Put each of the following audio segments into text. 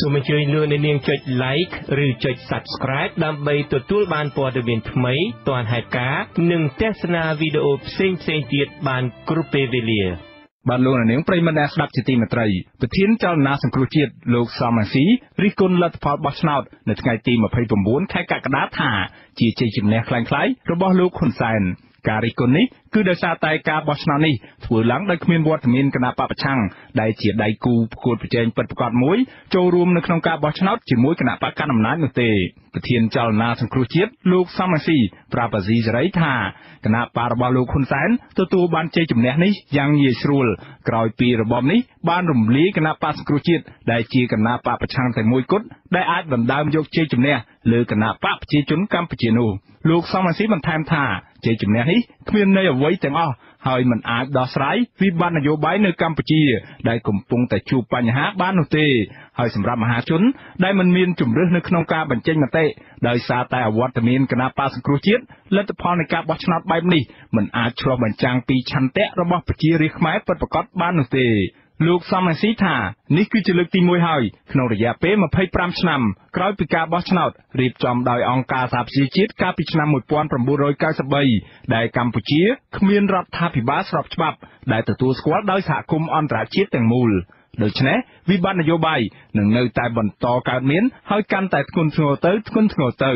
សូមអញ្ជើញលោកអ្នកនាងចុច like ឬចុច subscribe ដើម្បីទទួលបានព័ត៌មានថ្មីទាន់ហេតុការណ៍និងទស្សនាវីដេអូផ្សេងៗទៀតបានគ្រប់ពេលវេលាបានលោកនាងប្រិមត្តអ្នកស្ដាប់ជាទីមេត្រីប្រធានចលនាសង្គ្រោះជាតិលោកសំអាស៊ីរិះគន់លទ្ធផលបោះឆ្នោតនៅថ្ងៃទី29ខែកក្កដាថា ជាជ័យជំនះខ្លាំងៗរបស់លោកហ៊ុនសែនការរិះគន់នេះ គឺដោយសារតែការបោះឆ្នោតនេះធ្វើឡើងដោយគ្មានវត្តមានគណៈបពប្រឆាំងដែលជាដៃគូប្រកួតប្រជែងពិតប្រាកដមួយចូលរួមនៅក្នុងការបោះឆ្នោតជាមួយគណៈបកកណ្ដាលអំណាចនោះទេប្រធានចលនាសង្គ្រោះជាតិលោកសំរងស៊ីប្រាប់អាស៊ីសេរីថាគណៈបករបស់លោកហ៊ុនសែនទទួលបានជ័យជំនះនេះយ៉ាងងាយស្រួលក្រោយពីរបបនេះបានរំលាយគណៈបកសង្គ្រោះជាតិដែលជាគណៈបកប្រឆាំងតែមួយគត់ដែលអាចដណ្ដើមយកជ័យជំនះលើគណៈបកប្រជាជនកម្ពុជានោះលោកសំរងស៊ីបន្ថែមថាជ័យជំនះនេះគ្មានន័យអ្វីទាំងអស់ហើយមិនអាចដោះស្រាយវិបត្តិនយោបាយនៅកម្ពុជា ដែលកំពុងតែជួបបញ្ហាបាននោះទេហើយសម្រាប់មហាជន ដែលមិនមានជំរឿសនៅក្នុងការបញ្ចេញមតិដោយសារតែអវត្តមានគណៈបកសង្គ្រោះជាតិលទ្ធផលនៃការបោះឆ្នោតបែបនេះមិនអាចឆ្លុះបញ្ចាំងពីឆន្ទៈរបស់ប្រជារាស្ត្រខ្មែរពិតប្រាកដបាននោះទេ លោកសំរងស៊ីថានេះគឺជាលើកទី1ហើយក្នុងរយៈពេល25ឆ្នាំក្រោយពីការបោះឆ្នោតរៀបចំដោយអង្គការសហប្រជាជាតិកាលពីឆ្នាំ1993ដែលកម្ពុជាគ្មានរដ្ឋាភិបាលស្របច្បាប់ ដែលទទួលស្គាល់ដោយសហគមន៍អន្តរជាតិទាំងមូលដូច្នេះវិបត្តិនយោបាយនឹងនៅតែបន្តកើតមាន ហើយកាន់តែធ្ងន់ធ្ងរទៅធ្ងន់ធ្ងរទៅ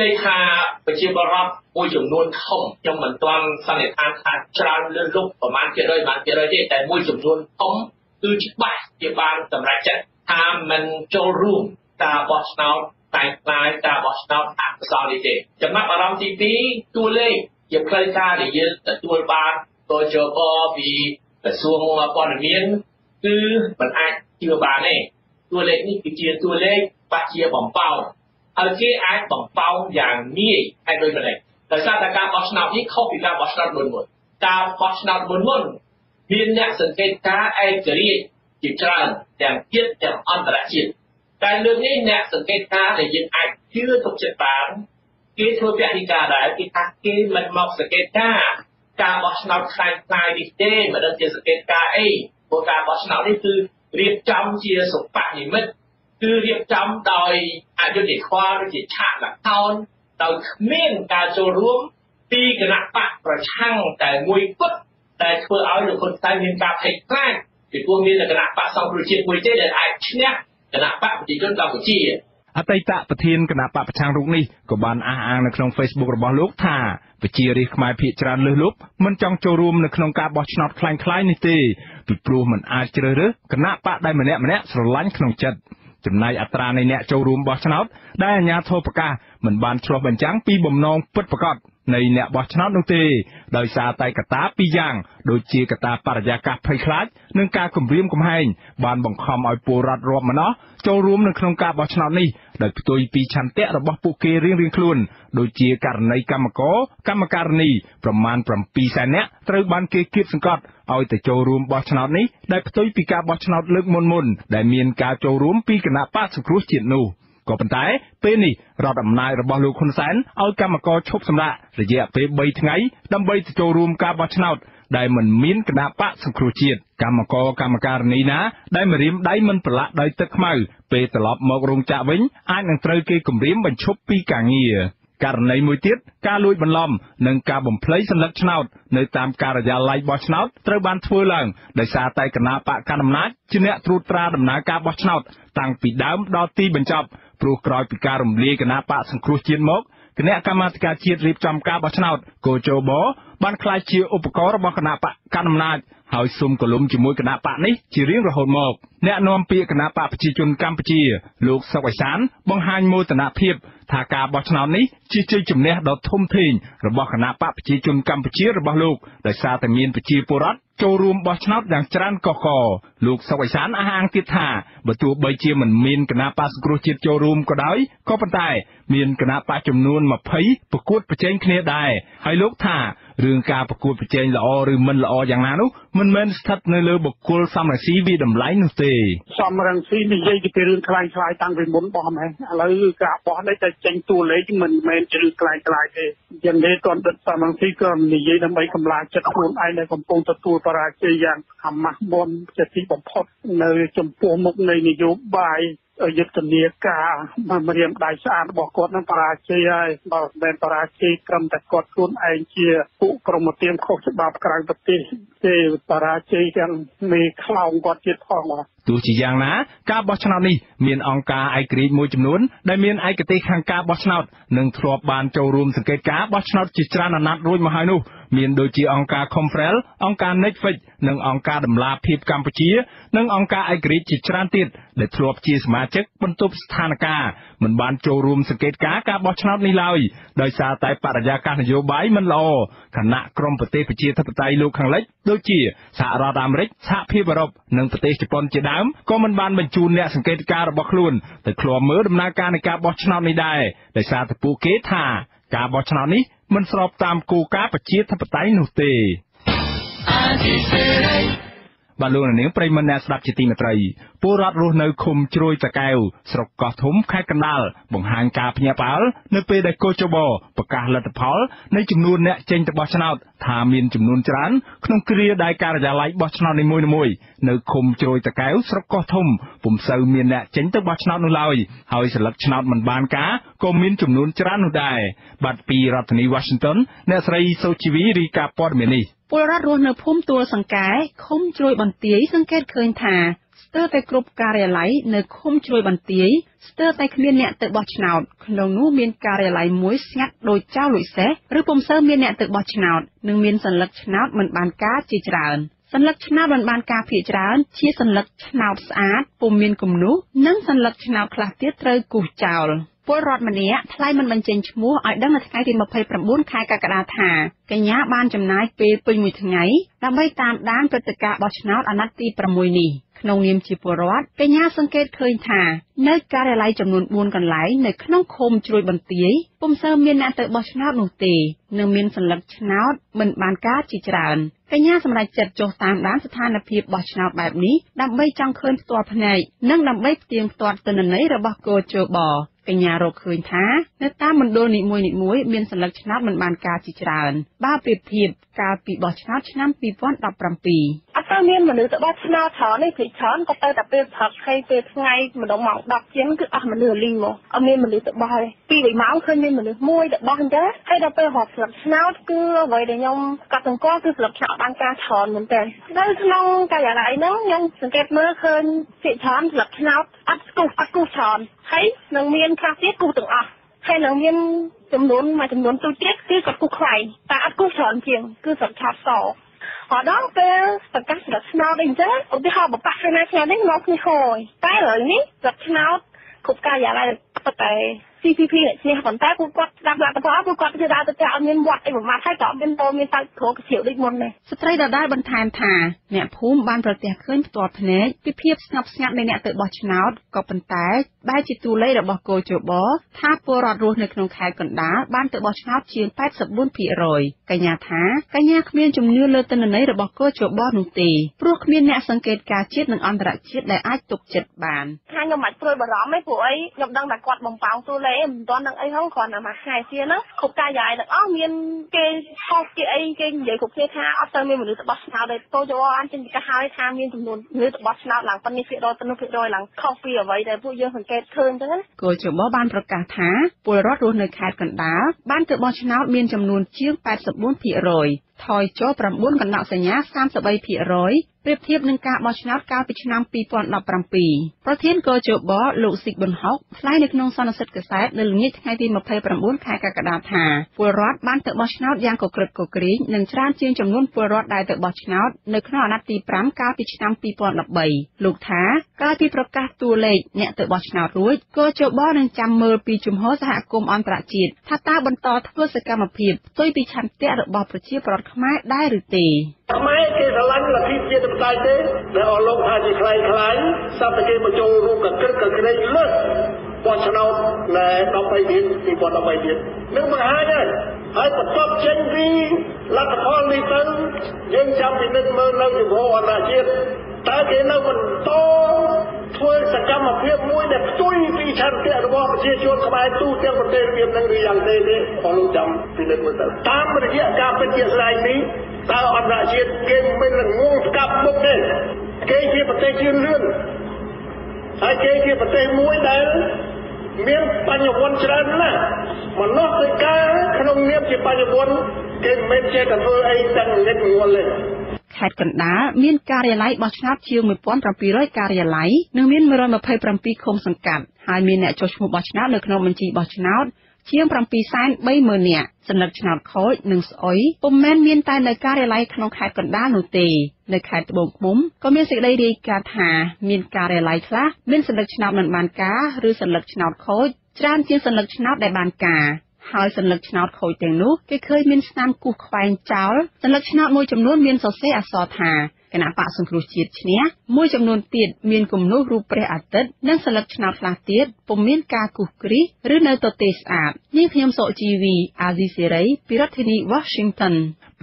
គេថាប្រជាពលរដ្ឋមួយចំនួនធំខ្ញុំមិនទាន់សន្និដ្ឋានថាច្រើនលើសលប់ប្រមាណភាគរយប្រមាណភាគរយទេតែមួយចំនួនធំ គឺច្បាស់ជាបានសម្រេចចិត្តថាមិនចូលរួមការបោះឆ្នោតតែខ្លាយការបោះឆ្នោតអកុសលនេះទេចំណាប់អារម្មណ៍ទី2តួលេខជាផ្លូវការដែលយើងទទួលបានក៏ជបពីក្រសួងព័ត៌មានគឺមិនអាចជឿបានទេតួលេខនេះគឺជាតួលេខបាក់ជាបំផោងហើយគេអាចបំផោងយ៉ាងងាយហើយដូចម្តេចដោយសារតែការបោះឆ្នោតនេះខុសពីការបោះឆ្នោតមុនមុនការបោះឆ្នោតមុនមុន មានអ្នកសង្កេតការឯករាជ្យជាច្រើនទាំងជាតិទាំងអន្តរជាតិតែលើកនេះអ្នកសង្កេតការដែលយើងអាចជឿទុកចិត្តបានគេធ្វើពហិការដែរគេថាគេមិនមកសង្កេតការការបោះឆ្នោតខ្លាំងខ្លាយនេះទេមិនដឹងជាសង្កេតការអីព្រោះការបោះឆ្នោតនេះគឺរៀបចំជាសុបនិមិត្តគឺរៀបចំដោយអយុធធម៌ឬជាឆាកលខោនដោយគ្មានការចូលរួមពីគណៈបកប្រឆាំងតែមួយគត់ ដែលធ្វើឲ្យលោកហ៊ុនសែនមានការភ័យខ្លាចពីព្រោះមានគណៈបកសង្គ្រោះជាតិមួយទេដែលអាចឈ្នះគណៈបកប្រជាជនកម្ពុជាអតីតប្រធានគណៈបកប្រឆាំងរូបនេះក៏បានអះអាងនៅក្នុង Facebook របស់លោកថាប្រជារាស្ត្រខ្មែរភាគច្រើនលើសលប់មិនចង់ចូលរួមនៅក្នុងការបោះឆ្នោតคล้ายៗនេះទេពីព្រោះមិនអាចជ្រើសរើសគណៈបកដែលម្នាក់ម្នាក់ស្រឡាញ់ក្នុងចិត្តចំណែកអត្រានៃអ្នកចូលរួមបោះឆ្នោតដែលអាជ្ញាធរប្រកាសមិនបានឆ្លុះបញ្ចាំងពីបំណងពិតប្រាកដ នៃអ្នកបោះឆ្នោតនោះទេដោយសារតែកត្តាពីរយ៉ាងដូចជាកត្តាបរិយាកាសភ័យខ្លាចនិងការគំរាមកំហែងបានបង្ខំឲ្យពលរដ្ឋរាប់ម្នោះចូលរួមនៅក្នុងការបោះឆ្នោតនេះដោយផ្ទុយពីឆន្ទៈរបស់ពួកគេរៀងៗខ្លួនដូចជាករណីកម្មករកម្មការិនីប្រមាណ7សែននាក់ត្រូវបានគេគៀបសង្កត់ឲ្យទៅចូលរួមបោះឆ្នោតនេះដែលផ្ទុយពីការបោះឆ្នោតលើកមុនមុនដែលមានការចូលរួមពីគណៈបកសង្គ្រោះជាតិនោះ។ ក៏ប៉ុន្តែពេលនេះរដ្ឋអំណាចរបស់លោកហ៊ុនសែនឲ្យកម្មករឈប់សម្រាករយៈពេល3ថ្ងៃដើម្បីទៅចូលរួមការបោះឆ្នោតដែលមិនមានគណៈបកសង្គ្រោះជាតិកម្មករកម្មការិនីណា ដែលមរៀមដៃមិនប្រឡាក់ដោយទឹកខ្មៅពេលត្រឡប់មករោងចក្រវិញអាចនឹងត្រូវគេគំរាមបញ្ឈប់ពីការងារករណីមួយទៀតការលួចបន្លំនិងការបំភ្លៃសន្លឹកឆ្នោតនៅតាមការិយាល័យបោះឆ្នោតត្រូវបានធ្វើឡើងដោយសារតែគណៈបកកណ្ដាលអំណាចជាអ្នកត្រួតត្រាដំណើរការបោះឆ្នោតតាំងពីដើមដល់ទីបញ្ចប់ ព្រោះក្រោយពីការរំលាយគណៈបកសង្គ្រោះជាតិមកគណៈកម្មាធិការជាតិរៀបចំការបោះឆ្នោតកោជបបានក្លាយជាឧបករណ៍របស់គណៈបកកណ្ដាលអំណាចហើយសុំកលុំជាមួយគណៈបកនេះជារៀងរហូតមកអ្នកនាំពាក្យគណៈបកប្រជាជនកម្ពុជាលោកសុកអេសានបង្ហាញមោទនភាពថាការបោះឆ្នោតនេះជាជ័យជំនះដ៏ធំធេងរបស់គណៈបកប្រជាជនកម្ពុជារបស់លោកដោយសារតែមានប្រជាពលរដ្ឋ ចូលរួមបោះឆ្នោតយ៉ាងច្រើនកកកលោកសុកអេសានអះអាងទៀតថាបើទោះបីជាមិនមានគណៈបកសង្គ្រោះជាតិចូលរួមក៏ដោយក៏ប៉ុន្តែ មានគណៈបកចំនួន20ប្រកួតប្រជែងគ្នាដែរហើយលោកថារឿងការប្រកួតប្រជែងល្អឬមិនល្អយ៉ាងណានោះមិនមែនស្ថិតនៅលើបុគ្គលសំរងស៊ីវិតម្លៃនោះទេសំរងស៊ីនិយាយពីរឿងខ្លាំងខ្លាយតាំងពីមុនបោះមែនឥឡូវការបោះនេះតែចេញតួលេខមិនមែនជារឿងខ្លាំងខ្លាយទេយ៉ាងនេះគាត់ដិតសំរងស៊ីក៏និយាយដើម្បីកម្លាចចិត្តខ្លួនឯងដែលកំពុងទទួលបរាជ័យយ៉ាងអាម៉ាស់មុនជាទីបំផុតនៅ ចំពោះមុខនៃនយោបាយ យុទ្ធនាការមករៀមដៃស្អាតរបស់គាត់នឹងបរាជ័យហើយបើមិនបរាជ័យត្រឹមតែគាត់ខ្លួនឯងជាពួកក្រមទានខុសច្បាប់ក្រៅប្រទេសទេបរាជ័យទាំងមេខ្លោងគាត់ទៀតផងបាទទោះជាយ៉ាងណាការបោះឆ្នោតនេះមានអង្គការឯករាជ្យមួយចំនួនដែលមានឯកទេសខាងការបោះឆ្នោតនិងធ្លាប់បានចូលរួមសង្កេតការបោះឆ្នោតជាច្រើនអាណត្តិរួចមកហើយនោះមានដូចជាអង្គការ Confrel អង្គការ Netflix និងអង្គការដំឡាភិបកម្ពុជា និងអង្គការឯករាជ្យជាច្រើនទៀតដែលធ្លាប់ជាសមាជិកបន្ទប់ស្ថានភាពមិនបានចូលរួមសង្កេតការការបោះឆ្នោតនេះឡើយដោយសារតែបរិយាកាសនយោបាយមិនល្អគណៈក្រមប្រទេសប្រជាធិបតេយ្យលោកខាងលិចដូចជាសហរដ្ឋអាមេរិកសហភាពអឺរ៉ុបនិងប្រទេសជប៉ុនជាដើមក៏មិនបានបញ្ជូនអ្នកសង្កេតការរបស់ខ្លួនទៅឃ្លាំមើលដំណើរការនៃការបោះឆ្នោតនេះដែរដោយសារតែពួកគេថាការបោះឆ្នោតនេះមិនស្របតាមគោលការណ៍ប្រជាធិបតេយ្យនោះទេ បាទលោកនាងប្រិមនអ្នកស្ដាប់ជាទីមេត្រីពលរដ្ឋរស់នៅឃុំជ្រោយតាកែវស្រុកកោះធំខេត្តកណ្ដាលបង្ហាញការភ្ញាក់ផ្អើលនៅពេលដែលកោចបប្រកាសលទ្ធផលនៃចំនួនអ្នកចេញទៅបោះឆ្នោតថាមានចំនួនច្រើនក្នុងគ្រាដែលការិយាល័យបោះឆ្នោតនីមួយៗនៅឃុំជ្រោយតាកែវស្រុកកោះធំពុំសូវមានអ្នកចេញទៅបោះឆ្នោតនោះឡើយហើយសិលឹកឆ្នោតមិនបានការក៏មានចំនួនច្រើននោះដែរបាទពីរដ្ឋធានី Washington អ្នកស្រីសូជីវីរីកាព័ត៌មាននេះពលរដ្ឋរស់នៅភូមិទួលសង្កែឃុំជ្រោយបន្ទាយសង្កេតឃើញថា ស្ទើរតែគ្រប់ការិយាល័យនៅឃុំជ្រោយបន្ទាយស្ទើរតែគ្មានអ្នកទៅបោះឆ្នោតក្នុងនោះមានការិយាល័យមួយស្ងាត់ដោយចោលលុយសេះឬពុំសូវមានអ្នកទៅបោះឆ្នោតនិងមានសញ្ញាឆ្នោតមិនបានការជាច្រើនសញ្ញាឆ្នោតមិនបានការភាកច្រើន ជាសញ្ញាឆ្នោតស្អាតពុំមានគំនុះនិងសញ្ញាឆ្នោតខ្លះទៀតត្រូវគូសចោលពលរដ្ឋម្នាក់ថ្លែងមិនបញ្ចេញឈ្មោះឲ្យដឹងនៅថ្ងៃទី29ខែកក្កដាថាកញ្ញាបានចំណាយពេលពេញមួយថ្ងៃដើម្បីតាមដានព្រឹត្តិការណ៍បោះឆ្នោតអាណត្តិទី6នេះ ក្នុងនាមជាពលរដ្ឋកញ្ញាសង្កេតឃើញថា នៅការិយាល័យចំនួន4កន្លែងនៅក្នុងឃុំជ្រួយបន្ទាយពុំសូវមានអ្នកទៅបោះឆ្នោតនោះទេនិងមានសញ្ញាឆ្នោតមិនបានការជាច្រើនកញ្ញាសម្រេចចិត្តចុះតាមដានស្ថានភាពបោះឆ្នោតបែបនេះដើម្បីចង់ឃើញផ្ទាល់ភ្នែកនិងដើម្បីផ្ទៀងផ្ទាត់ទិន្នន័យរបស់គោជប កញ្ញារកឃើញថានៅតាមមណ្ឌលនីមួយៗមានសញ្ញាឆ្នោតមិនបានការជាច្រើនបើប្រៀបធៀបកាលពីបោះឆ្នោតឆ្នាំ2017អត់ទៅមានមនុស្សទៅបោះឆ្នោតច្រើននេះព្រៃច្រើនក៏ទៅតែពេលព្រឹកហើយពេលថ្ងៃម្ដងម៉ោង10ជាងគឺអស់មនុស្សលីងមកអត់មានមនុស្សទៅបោះទេពី3ម៉ោងឃើញមានមនុស្សមួយទៅបោះអញ្ចឹងហើយដល់ពេលរាប់ស្លឹកឆ្នោតគឺអ្វីដែលខ្ញុំកត់សម្គាល់គឺស្លឹកឆ្នោតបានការច្រើនមែនតើនៅក្នុងការិយាល័យហ្នឹងខ្ញុំសង្កេតមើលឃើញភាគច្រើនស្លឹកឆ្នោត អត់ស្គូសអត់គូសច្រើនហើយនឹងមានខ្លះទៀតគូសទាំងអស់ហើយនឹងមានចំនួនមួយចំនួនទូចទៀតគឺគាត់គូសខ្វែងតែអត់គូសច្រើនជាងគឺស្លឹកឆ្នោតសអត់ដល់ពេលប្រកាសស្លឹកឆ្នោតអីអញ្ចឹងឧទាហរណ៍បបាក់ខាងណាឆ្នោតនេះមកគ្នាហយតែឥឡូវនេះស្លឹកឆ្នោតគ្រប់ការិយាល័យតែ CPP អ្នកឈ្នះប៉ុន្តែពួកគាត់ស្ដាប់លទ្ធផលពួកគាត់គឺដើរទៅតែអត់មានវត្តអីប្រមាថហើយក៏អត់មានពោមានសាច់គ្រោះកសៀវដូចមុនដែរស្ត្រីដដែលបន្ថែមថាអ្នកភូមិបានប្រទះឃើញផ្ទាល់ភ្នែកពីភាពស្ងប់ស្ងាត់នៃអ្នកទៅបោះឆ្នោតក៏ប៉ុន្តែបែរជាទូលេរបស់គោជបថាពលរដ្ឋរស់នៅក្នុងខេត្តកណ្ដាលបានទៅបោះឆ្នោតជាង84%កញ្ញាថាកញ្ញាគ្មានជំនឿលើទិន្នន័យរបស់គោជបនោះទេព្រោះគ្មានអ្នកសង្កេតការជាតិនិងអន្តរជាតិដែលអាចទុកចិត្តបានថាខ្ញុំមិនព្រួយបារម្ភទេព្រោះអីខ្ញុំដឹងថាគាត់បំផង់ទូលេមិនទាន់នឹងអីហ្នឹងគ្រាន់តែមកខែជាហ្នឹងគ្រប់កាយាយទាំងអស់មានគេខុសគេអីគេនិយាយគ្រប់គ្នាថាអត់ទៅមានមនុស្សទៅបោះឆ្នោតទេតូចយោអានចេញពីកាហើយថាមានចំនួនមនុស្សទៅបោះឆ្នោតឡើងប៉ុណ្នេះភាគរយប៉ុណ្នោះភាគរយឡើងខុសពីអ្វីដែលពួកយើងសង្កេតឃើញចឹងណាគោលជំបបានប្រកាសថាពលរដ្ឋរស់នៅខេត្តកណ្ដាលបានទៅបោះឆ្នោតមានចំនួនជាង84% ថយចុះ9កណ្ដោសញ្ញា33%ប្រៀបធៀបនឹងការបោះឆ្នោតកាលពីឆ្នាំ2017ប្រធានកោជបលោកស៊ីកប៊ុនហុកថ្លែងនៅក្នុងសន្និសីទកសែតនៅល្ងាចថ្ងៃទី29ខែកក្កដាថាពលរដ្ឋបានទៅបោះឆ្នោតយ៉ាងកក្រឹកកក្រែងនិងច្រើនជាងចំនួនពលរដ្ឋដែលទៅបោះឆ្នោតនៅក្នុងអាណត្តិទី5កាលពីឆ្នាំ2013លោកថាកាលពីប្រកាសតួលេខអ្នកទៅបោះឆ្នោតរួចកោជបនឹងចាំមើលពីជំហរសហគមន៍អន្តរជាតិថាតើបន្តធ្វើសកម្មភាពផ្ទុយពីឆន្ទៈរបស់ប្រជាពលរដ្ឋខ្មែរដែរឬទេខ្មែរគេស្រឡាញ់លទ្ធិជាតិបតេយ្យទេដែលអស់លោកថាជាខ្លាំងខ្លាយសត្វតែគេបញ្ចូលរូបកក្រឹកកក្រែងលើស បោះឆ្នោតនៅ13ទៀត2013ទៀតនឹងបង្ហាញហើយហើយបន្ទាប់ចេញពីលទ្ធផលនេះទៅយើងចាំពិនិត្យមើលនៅជំហរអន្តរជាតិតើគេនៅបន្តធ្វើសកម្មភាពមួយដែលផ្ទុយពីឆន្ទៈរបស់ប្រជាជនខ្មែរទូទាំងប្រទេសរបៀបនឹងឬយ៉ាងទេទេអស់លោកចាំពិនិត្យមើលទៅតាមរយៈការពិតជាស្ដែងនេះតើអន្តរជាតិគេមិនល្ងងស្កាប់មុខទេគេជាប្រទេសជឿនលឿនហើយគេជាប្រទេសមួយ បញ្ញវន្តច្រើនណាស់មនុស្សធ្វើការក្នុងនាមជាបញ្ញវន្តគេមិនមែនចេះតែធ្វើអីទាំងនិតងល់ទេខេត្តកណ្ដាលមានការិយាល័យបោះឆ្នោតជាង1700ការិយាល័យនិងមាន127ឃុំសង្កាត់ហើយមានអ្នកចុះឈ្មោះបោះឆ្នោតនៅក្នុងបញ្ជីបោះឆ្នោត ជាង730,000នាក់សញ្ញាឆ្នោតខូចនិងស្អុយពុំមែនមានតែនៅការិយាល័យក្នុងខេត្តកណ្ដាលនោះទេនៅខេត្តត្បូងឃ្មុំក៏មានសេចក្តីរាយការណ៍ថាមានការិយាល័យខ្លះមានសញ្ញាឆ្នោតមិនបានការឬសញ្ញាឆ្នោតខូចច្រើនជាងសញ្ញាឆ្នោតដែលបានការហើយសញ្ញាឆ្នោតខូចទាំងនោះគេឃើញមានស្នាមគូសខ្វែងចោលសញ្ញាឆ្នោតមួយចំនួនមានសរសេរអក្សរថា គណៈបកសង្គ្រោះជាតិឈ្នះមួយចំនួនទៀតមានគំនូសរូបព្រះអាទិត្យនិងសិលឹកឆ្នោតខ្លះទៀតពុំមានការគូសគ្រីសឬនៅទទេស្អាតនាងខ្ញុំសុជីវីអាស៊ីសេរីពីរដ្ឋធានី Washington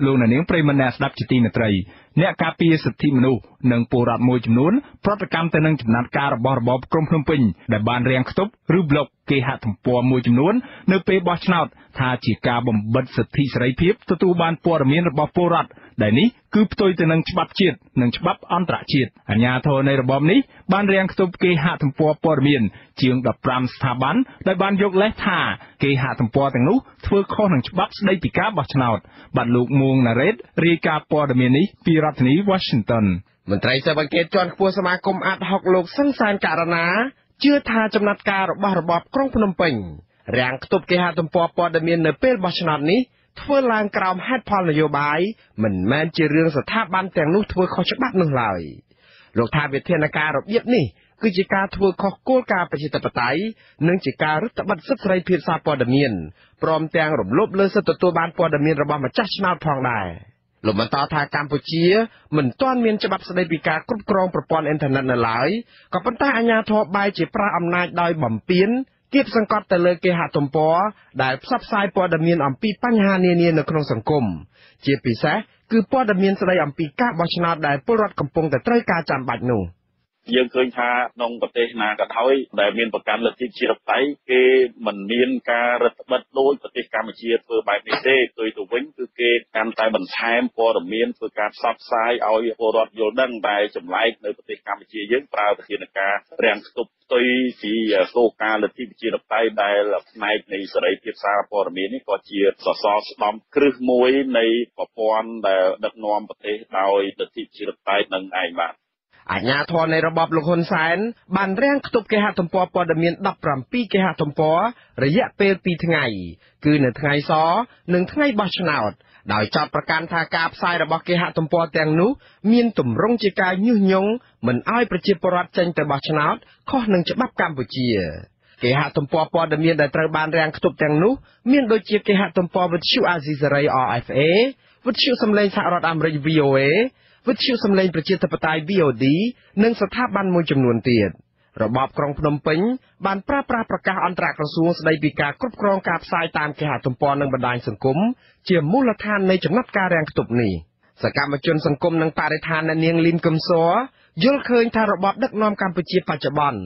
លោកនាងប្រិមនៈស្ដាប់ជាទីមេត្រីអ្នកការពារសិទ្ធិមនុស្សនិងពលរដ្ឋមួយចំនួនប្រតិកម្មទៅនឹងចំណាត់ការរបស់របបក្រុងភ្នំពេញដែលបានរាំងខ្ទប់ឬប្លុក គេហទំព័រមួយចំនួននៅពេលបោះឆ្នោតថាជាការបំបិទសិទ្ធិសេរីភាពទទួលបានព័ត៌មានរបស់ពលរដ្ឋដែលនេះគឺផ្ទុយទៅនឹងច្បាប់ជាតិនិងច្បាប់អន្តរជាតិអាជ្ញាធរនៃរបបនេះបានរាំងខ្ទប់គេហទំព័រព័ត៌មានជាង15ស្ថាប័នដែលបានយកលេសថាគេហទំព័រទាំងនោះធ្វើខុសនឹងច្បាប់ស្តីពីការបោះឆ្នោតបាទលោកមួងណារ៉េតរាយការណ៍ព័ត៌មាននេះពីរដ្ឋធានី Washington មន្ត្រីស៊ើបអង្កេតជាន់ខ្ពស់សមាគមអាត់ហុកលោកសឹងសានករណា ជឿថាចំណាត់ការរបស់របបក្រុងភ្នំពេញរាំងខ្ទប់គេហទំព័រព័ត៌មាននៅពេលបោះឆ្នោតនេះធ្វើឡើងក្រោមហេតុផលនយោបាយមិនមែនជារឿងស្ថាប័នទាំងនោះធ្វើខុសច្បាប់នោះឡើយលោកថាវិធានការរបៀបនេះគឺជាការធ្វើខុសគោលការណ៍ប្រជាធិបតេយ្យនិងជាការរឹតបន្តឹងសិទ្ធិសេរីភាពសារព័ត៌មានព្រមទាំងរំលោភលើសិទ្ធិទទួលបានព័ត៌មានរបស់ម្ចាស់ឆ្នោតផងដែរ លោកបន្តថាកម្ពុជាមិនទាន់មានច្បាប់ស្តីពីការគ្រប់គ្រងប្រព័ន្ធអ៊ីនធឺណិតនៅឡើយក៏ប៉ុន្តែអាជ្ញាធរបែរជាប្រើអំណាចដោយបំពានគៀបសង្កត់ទៅលើគេហទំព័រដែលផ្សព្វផ្សាយព័ត៌មានអំពីបញ្ហានានានៅក្នុងសង្គមជាពិសេសគឺព័ត៌មានស្តីអំពីការបោះឆ្នោតដែលពលរដ្ឋកំពុងតែត្រូវការចាំបាច់នោះ។ យើងឃើញថាក្នុងប្រទេសណាក៏ដោយដែលមានប្រកាន់លទ្ធិប្រជាធិបតេយ្យគេមិនមានការរដ្ឋបិទដោយប្រទេសកម្ពុជាធ្វើបែបនេះទេផ្ទុយទៅវិញគឺគេកាន់តែបន្ថែមព័ត៌មានធ្វើការផ្សព្វផ្សាយឲ្យពលរដ្ឋយល់ដឹងតែចម្លែកនៅប្រទេសកម្ពុជាយើងប្រើវិធានការរាំងខ្ទប់ផ្ទុយពីគោលការណ៍លទ្ធិប្រជាធិបតេយ្យដែលផ្នែកនៃសេរីភាពសារព័ត៌មាននេះក៏ជាសសរស្តម្ភគ្រឹះមួយនៃប្រព័ន្ធដែលដឹកនាំប្រទេសដោយលទ្ធិប្រជាធិបតេយ្យនឹងឯងបាទ អាជ្ញាធរនៃរបបលោកហ៊ុនសែនបានរាំងខ្ទប់គេហទំព័រព័ត៌មាន17គេហទំព័ររយៈពេល2ថ្ងៃ គឺនៅថ្ងៃសនិងថ្ងៃបោះឆ្នោតដោយចោទប្រកាន់ថាការផ្សាយរបស់គេហទំព័រទាំងនោះមានទម្រង់ជាការញុះញង់មិនឲ្យប្រជាពលរដ្ឋចេញទៅបោះឆ្នោតខុសនឹងច្បាប់កម្ពុជាគេហទំព័រព័ត៌មានដែលត្រូវបានរាំងខ្ទប់ទាំងនោះមានដូចជាគេហទំព័រវិទ្យុអាស៊ីសេរី RFA វិទ្យុសំឡេងសហរដ្ឋអាមេរិក VOA វិទ្យុសំឡេងប្រជាធិបតេយ្យ VOD និងស្ថាប័នមួយចំនួនទៀតរបបក្រុងភ្នំពេញបានប្រើប្រាស់ប្រកាសអន្តរក្រសួងស្តីពីការគ្រប់គ្រងការផ្សាយតាមគេហទំព័រនិងបណ្ដាញសង្គមជាមូលដ្ឋាននៃចំណាត់ការរាំងខ្ទប់នេះសកម្មជនសង្គមនិងបរិស្ថានអ្នកនាងលីនកឹមសរយល់ឃើញថារបបដឹកនាំកម្ពុជាបច្ចុប្បន្ន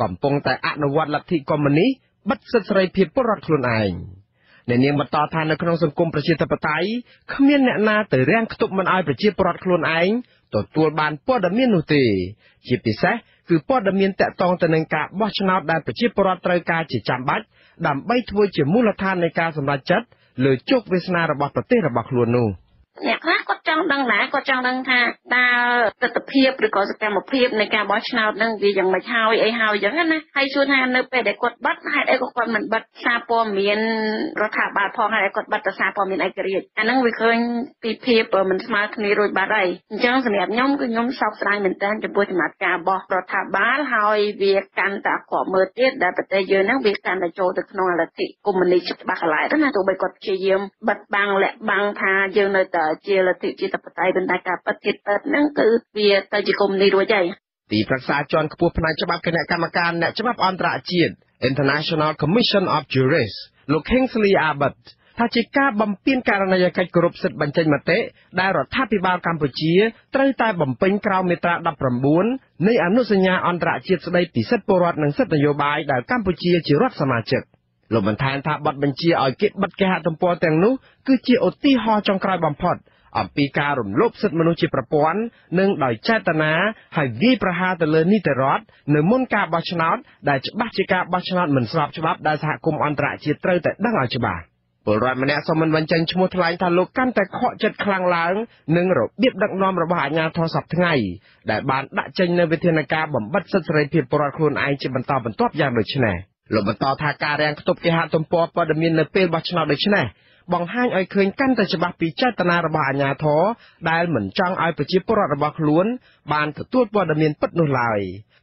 កំពុងតែអនុវត្តលទ្ធិកុម្មុយនីសបិទសិទ្ធិសេរីភាពពលរដ្ឋខ្លួនឯង។ អ្នកនាងបន្តថានៅក្នុងសង្គមប្រជាធិបតេយ្យគ្មានអ្នកណាទៅរាំងខ្ទប់មិនឲ្យប្រជាពលរដ្ឋខ្លួនឯងទទួលបានព័ត៌មាននោះទេ ជាពិសេសគឺព័ត៌មានតាក់ទងទៅនឹងការបោះឆ្នោតដែលប្រជាពលរដ្ឋត្រូវការជាចាំបាច់ដើម្បីធ្វើជាមូលដ្ឋាននៃការសម្រេចចិត្តលើជោគវាសនារបស់ប្រទេសរបស់ខ្លួននោះ។ អ្នកខ្លះគាត់ចង់ដឹងដែរគាត់ចង់ដឹងថាតើទស្សនភាពឬក៏សកម្មភាពនៃការបោះឆ្នោតនឹងវាយ៉ាងម៉េចហើយអីហើយអញ្ចឹងណាហើយសួរថានៅពេលដែលគាត់បិទហេតុអីក៏គាត់មិនបិទសារព័ត៌មានរដ្ឋាភិបាលផងហើយគាត់បិទតែសារព័ត៌មានឯករាជ្យអាហ្នឹងវាឃើញពីភាពមិនស្មើគ្នារួចបាត់ហើយអញ្ចឹងសម្រាប់ខ្ញុំគឺខ្ញុំសោកស្ដាយមែនទែនចំពោះចំណាត់ការបោះរដ្ឋាភិបាលហើយវាកាន់តែខ្វក់មើលទៀតដែលប្រទេសយើងហ្នឹងវាកាន់តែចូលទៅក្នុងលទ្ធិកុម្មុយនីសច្បាស់កន្លែងទៅណាទោះបីគាត់ព្យាយាមបិទបាំងលាក់បាំងថាយើងនៅតែជាលទ្ធិជាតិបតេយ្យប៉ុន្តែការពិតជាតិពិតហ្នឹងគឺវាទៅជាគុំនេះរួចហើយទីប្រឹក្សាជាន់ខ្ពស់ផ្នែកច្បាប់គណៈកម្មការអ្នកច្បាប់អន្តរជាតិ International Commission of Jurists លោក Kingsley Abbott ថាជាការបំពេញករណីកិច្ចគោរពសិទ្ធិបញ្ចេញមតិដែលរដ្ឋាភិបាលកម្ពុជាត្រូវតែបំពេញក្រោមមាត្រា19នៃអនុសញ្ញាអន្តរជាតិស្តីពីសិទ្ធិពលរដ្ឋនិងសិទ្ធិនយោបាយដែលកម្ពុជាជារដ្ឋសមាជិក លោកបន្ថែមថាបទបញ្ជាឲ្យគេបិទគេហទំព័រទាំងនោះគឺជាឧទាហរណ៍ចុងក្រោយបំផុតអំពីការរំលោភសិទ្ធិមនុស្សជាប្រព័ន្ធនិងដោយចេតនាហើយវាយប្រហារទៅលើនីតិរដ្ឋនៅមុនការបោះឆ្នោតដែលច្បាស់ជាការបោះឆ្នោតមិនស្របច្បាប់ដែលសហគមន៍អន្តរជាតិត្រូវតែដឹងឲ្យច្បាស់ពលរដ្ឋម្នាក់សូមមិនបញ្ចេញឈ្មោះថ្លែងថាលោកកាន់តែខកចិត្តខ្លាំងឡើងនឹងរបៀបដឹកនាំរបស់អាជ្ញាធរសពថ្ងៃដែលបានដាក់ចេញនូវវិធានការបំបិទសិទ្ធិសេរីភាពពលរដ្ឋខ្លួនឯងជាបន្តបន្ទាប់យ៉ាងដូចនេះ លោកបន្តថាការរាំងខ្ទប់គេហទំព័រព័ត៌មាននៅពេលបោះឆ្នោតដូចនេះបង្ហាញឲ្យឃើញកាន់តែច្បាស់ពីចេតនារបស់អាជ្ញាធរដែលមិនចង់ឲ្យប្រជាពលរដ្ឋរបស់ខ្លួនបានទទួលព័ត៌មានពិតនោះឡើយ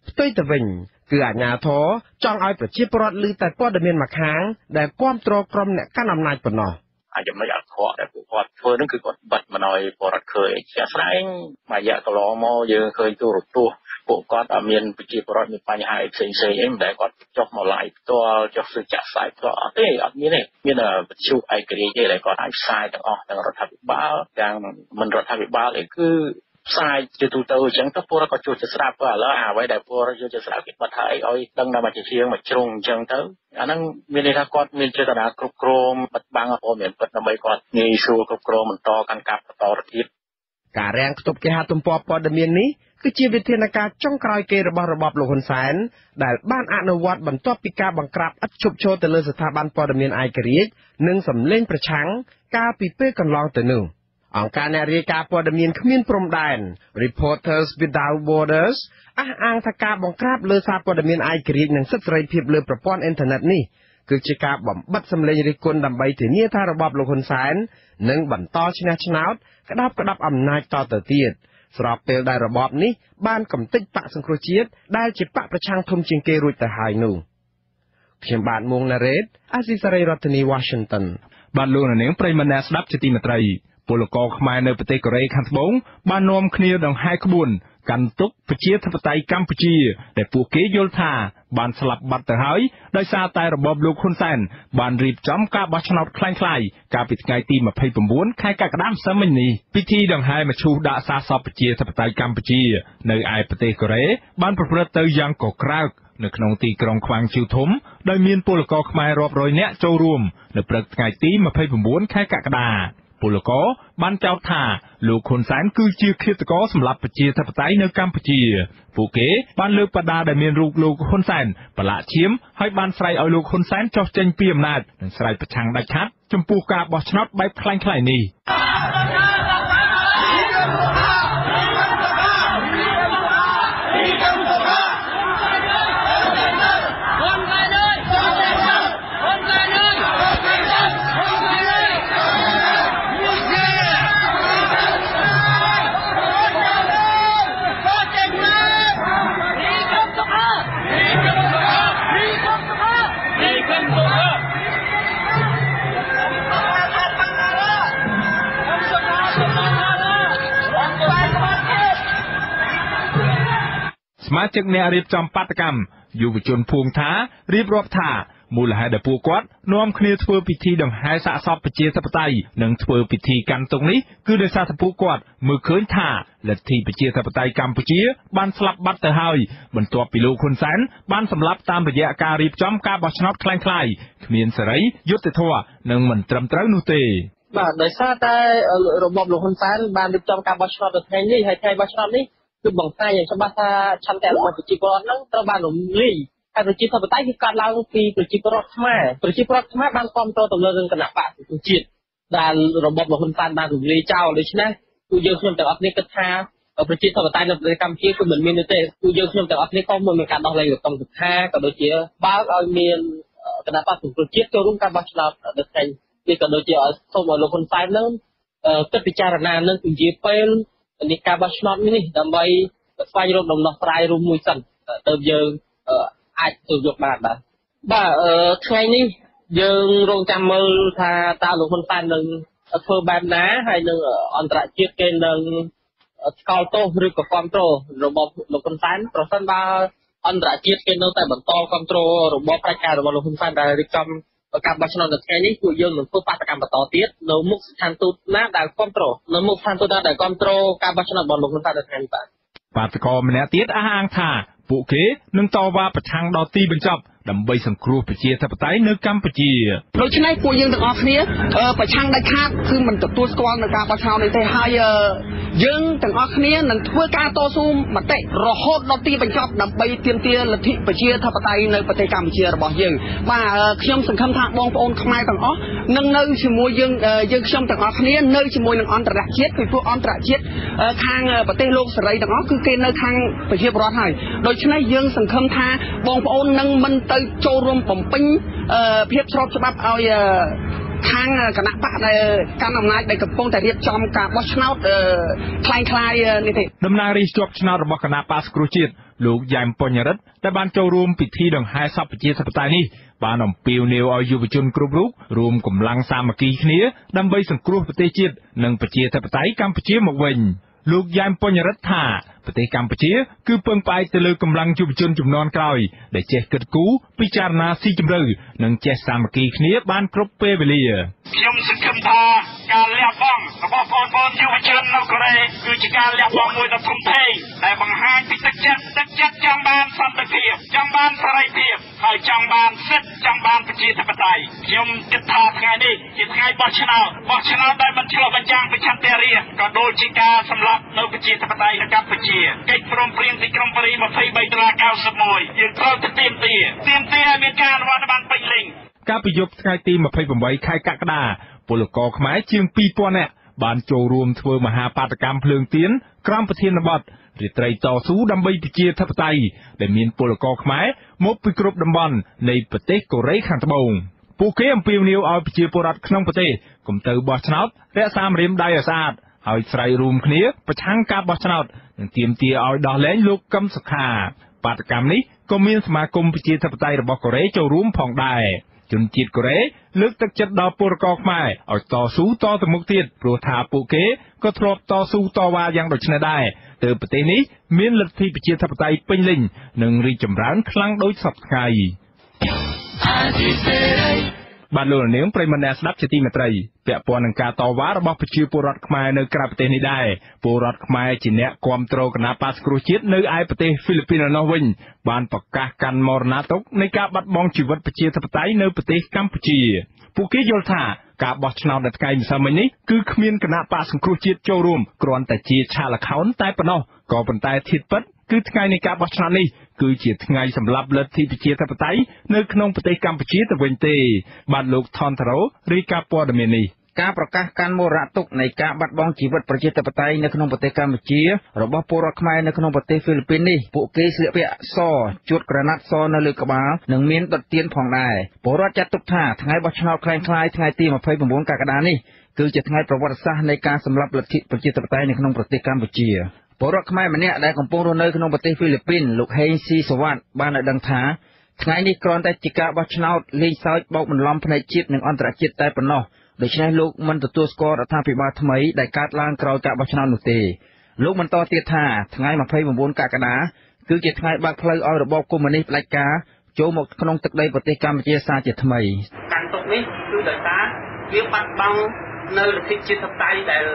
ផ្ទុយទៅវិញគឺអាជ្ញាធរចង់ឲ្យប្រជាពលរដ្ឋឮតែព័ត៌មានមួយខាងដែលគ្រប់គ្រងក្រុមអ្នកកាន់អំណាចប៉ុណ្ណោះអាចចំណុចអាក្រក់ដែលពួកគាត់ធ្វើនឹងគឺគាត់បិទមិនឲ្យបរដ្ឋឃើញជាក់ស្ដែងមួយរយៈកន្លងមកយើងឃើញទូរទស្សន៍ ពួកគាត់អត់មានប្រជាពលរដ្ឋមានបញ្ហាអីផ្សេងផ្សេងអីមិនដែលគាត់ចុះមក live ផ្ទាល់ចុះធ្វើចាក់ផ្សាយផ្ទាល់អត់ទេអត់មានទេមានវិទ្យុឯករាជ្យទេដែលគាត់អាចផ្សាយទាំងអស់ទាំងរដ្ឋាភិបាលទាំងមិនរដ្ឋាភិបាលអីគឺផ្សាយជាទូទៅអញ្ចឹងទៅពលរដ្ឋក៏ជួយទៅស្ដាប់ក៏ឥឡូវអ្វីដែលពលរដ្ឋជួយទៅស្ដាប់គេបាត់ហើយឲ្យដឹងតែមកជាជាងមកជ្រុងអញ្ចឹងទៅអាហ្នឹងមានន័យថាគាត់មានចេតនាគ្រប់គ្រងបិទបាំងព័ត៌មានពិតដើម្បីគាត់ងាយស្រួលគ្រប់គ្រងបន្តកាន់កាប់បន្តរទៀតការរាំងខ្ទប់គេហទំព័រព័ត៌មាននេះ គឺជាវិធានការចុងក្រោយគេរបស់របបលោកហ៊ុនសែនដែលបានអនុវត្តបន្ទាប់ពីការបង្ក្រាបឥតឈប់ឈរទៅលើស្ថាប័នព័ត៌មានឯករាជ្យនិងសម្លេងប្រឆាំងកាលពីពេលកន្លងទៅនោះអង្គការអ្នករាយការណ៍ព័ត៌មានគ្មានព្រំដែន Reporters Without Borders អះអាងថាការបង្ក្រាបលើសារព័ត៌មានឯករាជ្យនិងសិទ្ធិសេរីភាពលើប្រព័ន្ធអ៊ីនធឺណិតនេះគឺជាការបំបិតសម្លេងរិះគន់ដើម្បីធានាថារបបលោកហ៊ុនសែននឹងបន្តឈ្នះឆ្នោតក្តាប់ក្តាប់អំណាចតទៅទៀត។ ស្របពេលដែលរបបនេះបានកំទេចបកសង្គ្រោះជាតិដែលជាបកប្រឆាំងធំជាងគេរួចទៅហើយនោះខ្ញុំបាទមួងណារ៉េតអាស៊ីសេរីរដ្ឋធានី Washington បាទលោកនាងប្រិមម្នាក់ស្ដាប់ជាទីមេត្រីពលករខ្មែរនៅប្រទេសកូរ៉េខាងត្បូងបាននាំគ្នាដង្ហែក្បួនកាន់ទុកប្រជាធិបតេយ្យកម្ពុជាដែលពួកគេយល់ថា បានស្លាប់បាត់ទៅហើយដោយសារតែរបបលោកហ៊ុនសែនបានរៀបចំការបោះឆ្នោតคล้ายៗកាលពីថ្ងៃទី29ខែកក្កដាម្សិលមិញនេះពិធីដង្ហែមឈូសដាក់សាសពប្រជាធិបតេយ្យកម្ពុជានៅឯប្រទេសកូរ៉េបានប្រព្រឹត្តទៅយ៉ាងកក្រើកនៅក្នុងទីក្រុងខ្វាងជូធំដោយមានពលករខ្មែររាប់រយនាក់ចូលរួមនៅព្រឹកថ្ងៃទី29ខែកក្កដា ពលករបានចោទថាលោកហ៊ុនសែនគឺជាឃាតករសម្លាប់ប្រជាធិបតេយ្យនៅកម្ពុជា ពួកគេបានលើកបដាដែលមានរូបលោកហ៊ុនសែនប្រឡាក់ឈាមហើយបានស្រែកឲ្យលោកហ៊ុនសែនចោះចេញពីអំណាចនិងស្រែកប្រឆាំងដាច់ខាតចំពោះការបោះឆ្នោតបែបខ្លាំងៗនេះ សមាជិកអ្នករៀបចំបាតកម្មយុវជនភួងថារៀបរាប់ថាមូលហេតុដែលពួកគាត់នាំគ្នាធ្វើពិធីដង្ហែសាកសពប្រជាធិបតេយ្យនិងធ្វើពិធីកាន់ទុកនេះគឺដោយសារតែពួកគាត់មើលឃើញថាលទ្ធិប្រជាធិបតេយ្យកម្ពុជាបានស្លាប់បាត់ទៅហើយបន្ទាប់ពីលោកហ៊ុនសែនបានសម្លាប់តាមរយៈការរៀបចំការបោះឆ្នោតคล้ายៗគ្មានសេរីយុត្តិធម៌និងមិនត្រឹមត្រូវនោះទេបាទដោយសារតែរបបលោកហ៊ុនសែនបានរៀបចំការបោះឆ្នោតនៅថ្ងៃនេះហើយថ្ងៃបោះឆ្នោតនេះ គឺបង្ហាញយ៉ាងច្បាស់ថាឆន្ទៈរបស់ប្រជាពលរដ្ឋហ្នឹងត្រូវបានរំលាយហើយប្រជាធិបតេយ្យគឺកាត់ឡើងពីប្រជាពលរដ្ឋខ្មែរប្រជាពលរដ្ឋខ្មែរបានគ្រប់គ្រងទៅលើរឿងគណៈបកប្រជាជាតិដែលរបបលោកហ៊ុនសែនបានរំលាយចោលដូច្នេះគឺយើងខ្ញុំទាំងអស់គ្នាគិតថាប្រជាធិបតេយ្យនៅប្រទេសកម្ពុជាគឺមិនមានទេគឺយើងខ្ញុំទាំងអស់គ្នាក៏មិនមានការដោះលែងលោកតុងសុខាក៏ដូចជាបើកឲ្យមានគណៈបកប្រជាជាតិចូលរួមការបោះឆ្នោតនៅថ្ងៃនេះក៏ដូចជាឲ្យសូមឲ្យលោកហ៊ុនសែននឹងគិតពិចារណានឹងពជាពេល នេះការបោះឆ្នោតនេះដើម្បីស្វែងរកដំណោះស្រាយរួមមួយសិនទៅយើងអាចទៅយកបានបាទបាទថ្ងៃនេះយើងរងចាំមើលថាតើលោកហ៊ុនសែននឹងធ្វើបែបណាហើយនឹងអន្តរជាតិគេនឹងស្កល់ទោសឬក៏គ្រប់គ្រងរបបលោកហ៊ុនសែនប្រសិនបើអន្តរជាតិគេនៅតែបន្តគ្រប់គ្រងរបបប្រជាការរបស់លោកហ៊ុនសែនដែលរៀបចំ ការបោះឆ្នោតនៅថ្ងៃនេះពួកយើងនឹងធ្វើបាតកម្មបន្តទៀតនៅមុខស្ថានទូតណាដែលគ្រប់គ្រងនៅមុខស្ថានទូតណាដែលគ្រប់គ្រងការបោះឆ្នោតរបស់លោកហ៊ុនសែននៅថ្ងៃនេះបាទបាតកោម្នាក់ទៀតអះអាងថា ពួកគេនឹងតវ៉ាប្រឆាំងដល់ទីបញ្ចប់ដើម្បីសង្គ្រោះប្រជាធិបតេយ្យនៅកម្ពុជាដូច្នេះពួកយើងទាំងអស់គ្នាប្រឆាំងដាច់ខាតគឺមិនទទួលស្គាល់នៅការបោះឆ្នោតនេះទេហើយយើងទាំងអស់គ្នានឹងធ្វើការតស៊ូមតិរហូតដល់ទីបញ្ចប់ដើម្បីទាមទារលទ្ធិប្រជាធិបតេយ្យនៅប្រទេសកម្ពុជារបស់យើងបាទខ្ញុំសង្ឃឹមថាបងប្អូនខ្មែរទាំងអស់នឹងនៅជាមួយយើងយើងខ្ញុំទាំងអស់គ្នានៅជាមួយនឹងអន្តរជាតិពីព្រោះអន្តរជាតិខាងប្រទេសលោកសេរីទាំងអស់គឺគេនៅខាងប្រជាពលរដ្ឋហើយដូច្នេះយើងសង្ឃឹមថាបងប្អូននឹងមិនទៅចូលរួមបំពេញភាពស្របច្បាប់ឲ្យខាងគណៈបកដែលកាន់អំណាចដែលកំពុងតែរៀបចំការបោះឆ្នោតคล้ายคล้ายនេះទេតំណាងរាស្ត្រជាប់ឆ្នោតរបស់គណៈបកសង្គ្រោះជាតិលោកយ៉ែមពញ្ញរិទ្ធដែលបានចូលរួមពិធីដង្ហែសពប្រជាធិបតេយ្យនេះបានអំពាវនាវឲ្យយុវជនគ្រប់រូបរួមកម្លាំងសាមគ្គីគ្នាដើម្បីសង្គ្រោះប្រទេសជាតិនិងប្រជាធិបតេយ្យកម្ពុជាមកវិញលោកយ៉ែមពញ្ញរិទ្ធថា ប្រទេសកម្ពុជាគឺពឹងផ្អែកទៅលើកម្លាំងយុវជនជំនាន់ក្រោយដែលចេះគិតគូរពិចារណាស៊ីជម្រៅនិងចេះសាមគ្គីគ្នាបានគ្រប់ពេលវេលាខ្ញុំសង្ឃឹមថាការលះបង់របស់បងប្អូនយុវជននៅកូរ៉េគឺជាការលះបង់មួយដ៏ធំធេងដែលបង្ហាញពីទឹកចិត្តទឹកចិត្តចង់បានសន្តិភាពចង់បានសេរីភាពហើយចង់បានសិទ្ធិចង់បានប្រជាធិបតេយ្យខ្ញុំគិតថាថ្ងៃនេះជាថ្ងៃបោះឆ្នោតបោះឆ្នោតដែលមិនឆ្លុះបញ្ចាំងពីឆន្ទៈរាក៏ដូចជាការសម្លាប់នៅប្រជាធិបតេយ្យនៅកម្ពុជាកិច្ចព្រមព្រៀងទីក្រុងប៉ារី23ដុល្លារ91យើងត្រូវទៅទៀមទាទៀមទាឲ្យមានការអនុវត្តបានពេញលេញកាលពីយប់ថ្ងៃទី28ខែកក្កដាពលករខ្មែរជាង2000នាក់បានចូលរួមធ្វើមហាបាតកម្មភ្លើងទៀនក្រោមប្រធានបទរាត្រីតស៊ូដើម្បីប្រជាធិបតេយ្យដែលមានពលករខ្មែរមកពីគ្រប់តំបន់នៃប្រទេសកូរ៉េខាងត្បូងពួកគេអំពាវនាវឲ្យប្រជាពលរដ្ឋក្នុងប្រទេសកុំទៅបោះឆ្នោតរក្សាម្រាមដៃឲ្យស្អាត ហើយស្រ័យរួមគ្នា ប្រឆាំងការបោះឆ្នោតនិងទាមទារឲ្យដោះលែងលោកកឹមសុខាបាតកម្មនេះក៏មានសមាគមប្រជាធិបតេយ្យរបស់កូរ៉េចូលរួមផងដែរជនជាតិកូរ៉េលើកទឹកចិត្តដល់ពលករខ្មែរឲ្យតស៊ូតទៅមុខទៀតព្រោះថាពួកគេក៏ធ្លាប់តស៊ូតវ៉ាយ៉ាងដូចនេះដែរទើបប្រទេសនេះមានលទ្ធិប្រជាធិបតេយ្យពេញលេញនិងរីកចម្រើនខ្លាំងដូចសពថ្ងៃ បាទលោកនាងប្រិមនៈស្ដាប់ជាទីមេត្រីពាក់ព័ន្ធនឹងការតវ៉ារបស់ប្រជាពលរដ្ឋខ្មែរនៅក្រៅប្រទេសនេះដែរពលរដ្ឋខ្មែរជាអ្នកគ្រប់គ្រងគណៈបាសគ្រោះជាតិនៅឯប្រទេសហ្វីលីពីននោះវិញបានប្រកាសកាន់មរណទុកនៃការបាត់បង់ជីវិតប្រជាធិបតេយ្យនៅប្រទេសកម្ពុជាពួកគេយល់ថាការបោះឆ្នោតនៅថ្ងៃម្សិលមិញនេះគឺគ្មានគណៈបកសង្គ្រោះជាតិចូលរួមគ្រាន់តែជាឆាលខោនតែប៉ុណ្ណោះក៏ប៉ុន្តែធៀបពិតគឺថ្ងៃនៃការបោះឆ្នោតនេះ គឺជាថ្ងៃសម្រាប់លទ្ធិប្រជាធិបតេយ្យនៅក្នុងប្រទេសកម្ពុជាទៅវិញទេបាទលោកថនតារ៉ូរាយការណ៍ព័ត៌មាននេះការប្រកាសកាន់មរណទុកនៃការបាត់បង់ជីវិតប្រជាធិបតេយ្យនៅក្នុងប្រទេសកម្ពុជារបស់ពលរដ្ឋខ្មែរនៅក្នុងប្រទេសហ្វីលីពីននេះពួកគេស្លៀកពាក់សជួតក្រណាត់សនៅលើក្បាលនិងមានដុតទៀនផងដែរពលរដ្ឋចាត់ទុកថាថ្ងៃបោះឆ្នោតคล้ายៗថ្ងៃទី29កក្កដានេះគឺជាថ្ងៃប្រវត្តិសាស្ត្រនៃការសម្លាប់លទ្ធិប្រជាធិបតេយ្យនៅក្នុងប្រទេសកម្ពុជា ពលរដ្ឋខ្មែរម្នាក់ដែលកំពុងរស់នៅក្នុងប្រទេសហ្វីលីពីនលោកហេងស៊ីសវ័តបានឲ្យដឹងថាថ្ងៃនេះគ្រាន់តែជាការបោះឆ្នោតលេងសើចបោកបន្លំផ្នែកជាតិនិងអន្តរជាតិតែប៉ុណ្ណោះដូច្នេះលោកមិនទទួលស្គាល់រដ្ឋាភិបាលថ្មីដែលកើតឡើងក្រោយការបោះឆ្នោតនោះទេលោកបន្តទៀតថាថ្ងៃ29កក្កដាគឺជាថ្ងៃបើកផ្លូវឲ្យរបបកុម្មុយនីសផ្ដាច់ការចូលមកក្នុងទឹកដីប្រទេសកម្ពុជាសាជាថ្មីកាន់ទុកនេះគឺដោយសារវាបាត់បង់នៅលទ្ធិជាតិបតៃដែល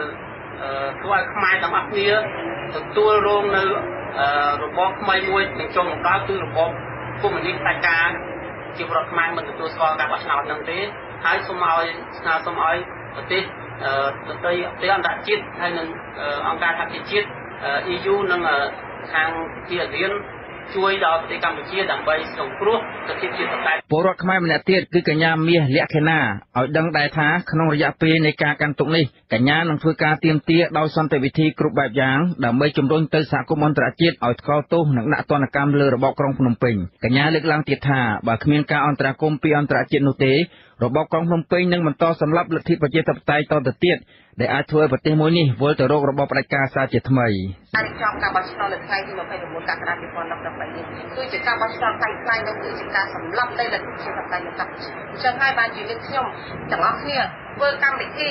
ធ្វើឲ្យខ្មែរទាំងអស់គ្នា ទទួលរងនៅរបបថ្មីមួយនឹងចុងបង្កើតគឺរបបកុម្មុយនីសផ្ដាច់ការជាប្រវត្តិខ្មែរមិនទទួលស្គាល់ការបោះឆ្នោតនឹងទេហើយសូមឲ្យស្នើសុំឲ្យប្រទេសប្រទេសប្រទេសអន្តរជាតិហើយនឹងអង្គការសហជីវជាតិ EU និងខាងជាអាស៊ាន ជួយដល់ប្រទេសកម្ពុជាដើម្បីសង្គ្រោះសិទ្ធិជាតិបតៃពលរដ្ឋខ្មែរម្នាក់ទៀតគឺកញ្ញាមាសលក្ខិណាឲ្យដឹងដែរថាក្នុងរយៈពេលនៃការកាន់ទុកនេះកញ្ញានឹងធ្វើការទៀមទាដោយសន្តិវិធីគ្រប់បែបយ៉ាងដើម្បីជំរុញទៅសហគមន៍អន្តរជាតិឲ្យថ្កោលទោសនិងដាក់ទណ្ឌកម្មលើរបបក្រុងភ្នំពេញកញ្ញាលើកឡើងទៀតថាបើគ្មានការអន្តរាគមន៍ពីអន្តរជាតិនោះទេ របបក្រុងភ្នំពេញនឹងបន្តសម្លាប់លទ្ធិប្រជាធិបតេយ្យតទៅទៀតដែលអាចធ្វើឲ្យប្រទេសមួយនេះវិលទៅរករបបផ្ដាច់ការសារជាថ្មីការរៀបចំការបោះឆ្នោតនៅថ្ងៃទី29កក្កដា2018នេះគឺជាការបោះឆ្នោតខ្លាំងៗនិងគឺជាការសម្លាប់នៃលទ្ធិប្រជាធិបតេយ្យនៅកម្ពុជាអញ្ចឹងហើយបានជាយើងខ្ញុំទាំងអស់គ្នាធ្វើកម្មវិធី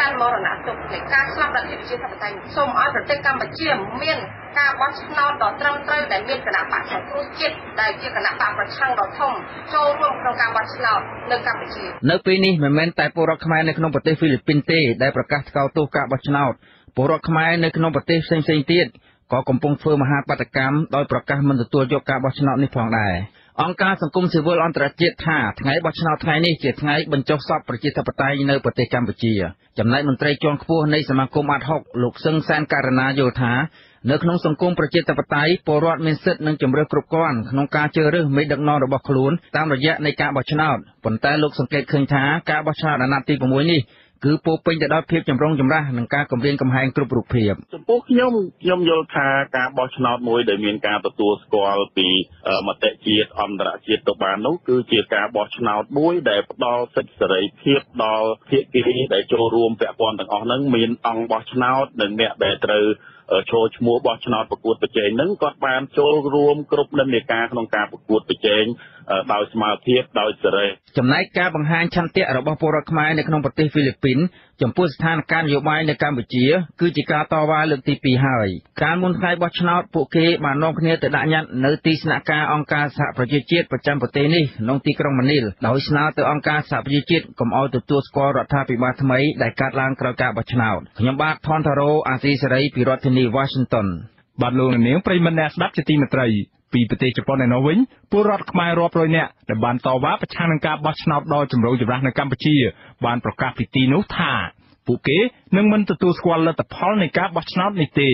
កាន់មរណទុកនៃការស្លាប់លទ្ធិប្រជាធិបតេយ្យសូមឲ្យប្រទេសកម្ពុជាមាន ការបោះឆ្នោតដ៏ត្រឹមត្រូវដែលមានគណៈបកសង្គ្រោះជាតិដែលជាគណៈបកប្រឆាំងដ៏ធំចូលរួមក្នុងការបោះឆ្នោតនៅកម្ពុជានៅពេលនេះមិនមែនតែពលរដ្ឋខ្មែរនៅក្នុងប្រទេសហ្វីលីពីនទេដែលប្រកាសថ្កោលទោសការបោះឆ្នោតពលរដ្ឋខ្មែរនៅក្នុងប្រទេសផ្សេងៗទៀតក៏កំពុងធ្វើមហាបាតកម្មដោយប្រកាសមិនទទួលយកការបោះឆ្នោតនេះផងដែរអង្គការសង្គមស៊ីវិលអន្តរជាតិថាថ្ងៃបោះឆ្នោតថ្ងៃនេះជាថ្ងៃបញ្ចុះសពប្រជាធិបតេយ្យនៅប្រទេសកម្ពុជាចំណែកមន្ត្រីជាន់ខ្ពស់នៃសមាគមអាត់ហុកលោកសឹងសានករណាយល់ថា នៅក្នុងសង្គមប្រជាធិបតេយ្យពលរដ្ឋមានសិទ្ធិនិងជំរឿសគ្រប់គ្រាន់ក្នុងការជ្រើសរើសមេដឹកនាំរបស់ខ្លួនតាមរយៈនៃការបោះឆ្នោតប៉ុន្តែលោកសង្កេតឃើញថាការបោះឆ្នោតអាណត្តិទី6នេះគឺពោពេញទៅដោយភាពចម្រុងចម្រាសនិងការគម្រាមកំហែងគ្រប់រូបភាពចំពោះខ្ញុំខ្ញុំយល់ថាការបោះឆ្នោតមួយដែលមានការទទួលស្គាល់ពីមតិជាតិអន្តរជាតិទៅបាននោះគឺជាការបោះឆ្នោតមួយដែលផ្ដល់សិទ្ធិសេរីភាពដល់ភាគីដែលចូលរួមពាក់ព័ន្ធទាំងអស់ហ្នឹងមានអង្គបោះឆ្នោតនិងអ្នកដែលត្រូវ ចូលឈ្មោះបោះឆ្នោតប្រកួតប្រជែងហ្នឹងគាត់បានចូលរួមគ្រប់និន្នាការក្នុងការប្រកួតប្រជែងដោយស្មារតីដោយសេរីចំណែកការបង្ហាញឆន្ទៈរបស់ពលរដ្ឋខ្មែរនៅក្នុងប្រទេសហ្វីលីពីនចំពោះស្ថានភាពនយោបាយនៅកម្ពុជា គឺជាការតវ៉ាលើកទី2ហើយកាលមុនថ្ងៃបោះឆ្នោតពួកគេបាននាំគ្នាទៅដាក់ញត្តិនៅទីស្នាក់ការអង្គការសហប្រជាជាតិប្រចាំប្រទេសនេះក្នុងទីក្រុងម៉ានីលដោយស្នើទៅអង្គការសហប្រជាជាតិកុំឲ្យទទួលស្គាល់រដ្ឋាភិបាលថ្មីដែលកាត់ឡើងក្រោយការបោះឆ្នោតខ្ញុំបាទថនថារ៉ូអាស៊ីសេរីពីរដ្ឋធានី Washington បាទលោកនាងប្រិមត្តអ្នកស្ដាប់ជាទីមេត្រី ពីប្រទេសជប៉ុនឯណោះវិញពលរដ្ឋខ្មែររាប់រយនាក់ដែលបានតវ៉ាប្រឆាំងនឹងការបោះឆ្នោតដ៏ចម្រូងចម្រាសនៅកម្ពុជា បានប្រកាសពីទីនោះថាពួកគេនឹងមិនទទួលស្គាល់លទ្ធផលនៃការបោះឆ្នោតនេះទេ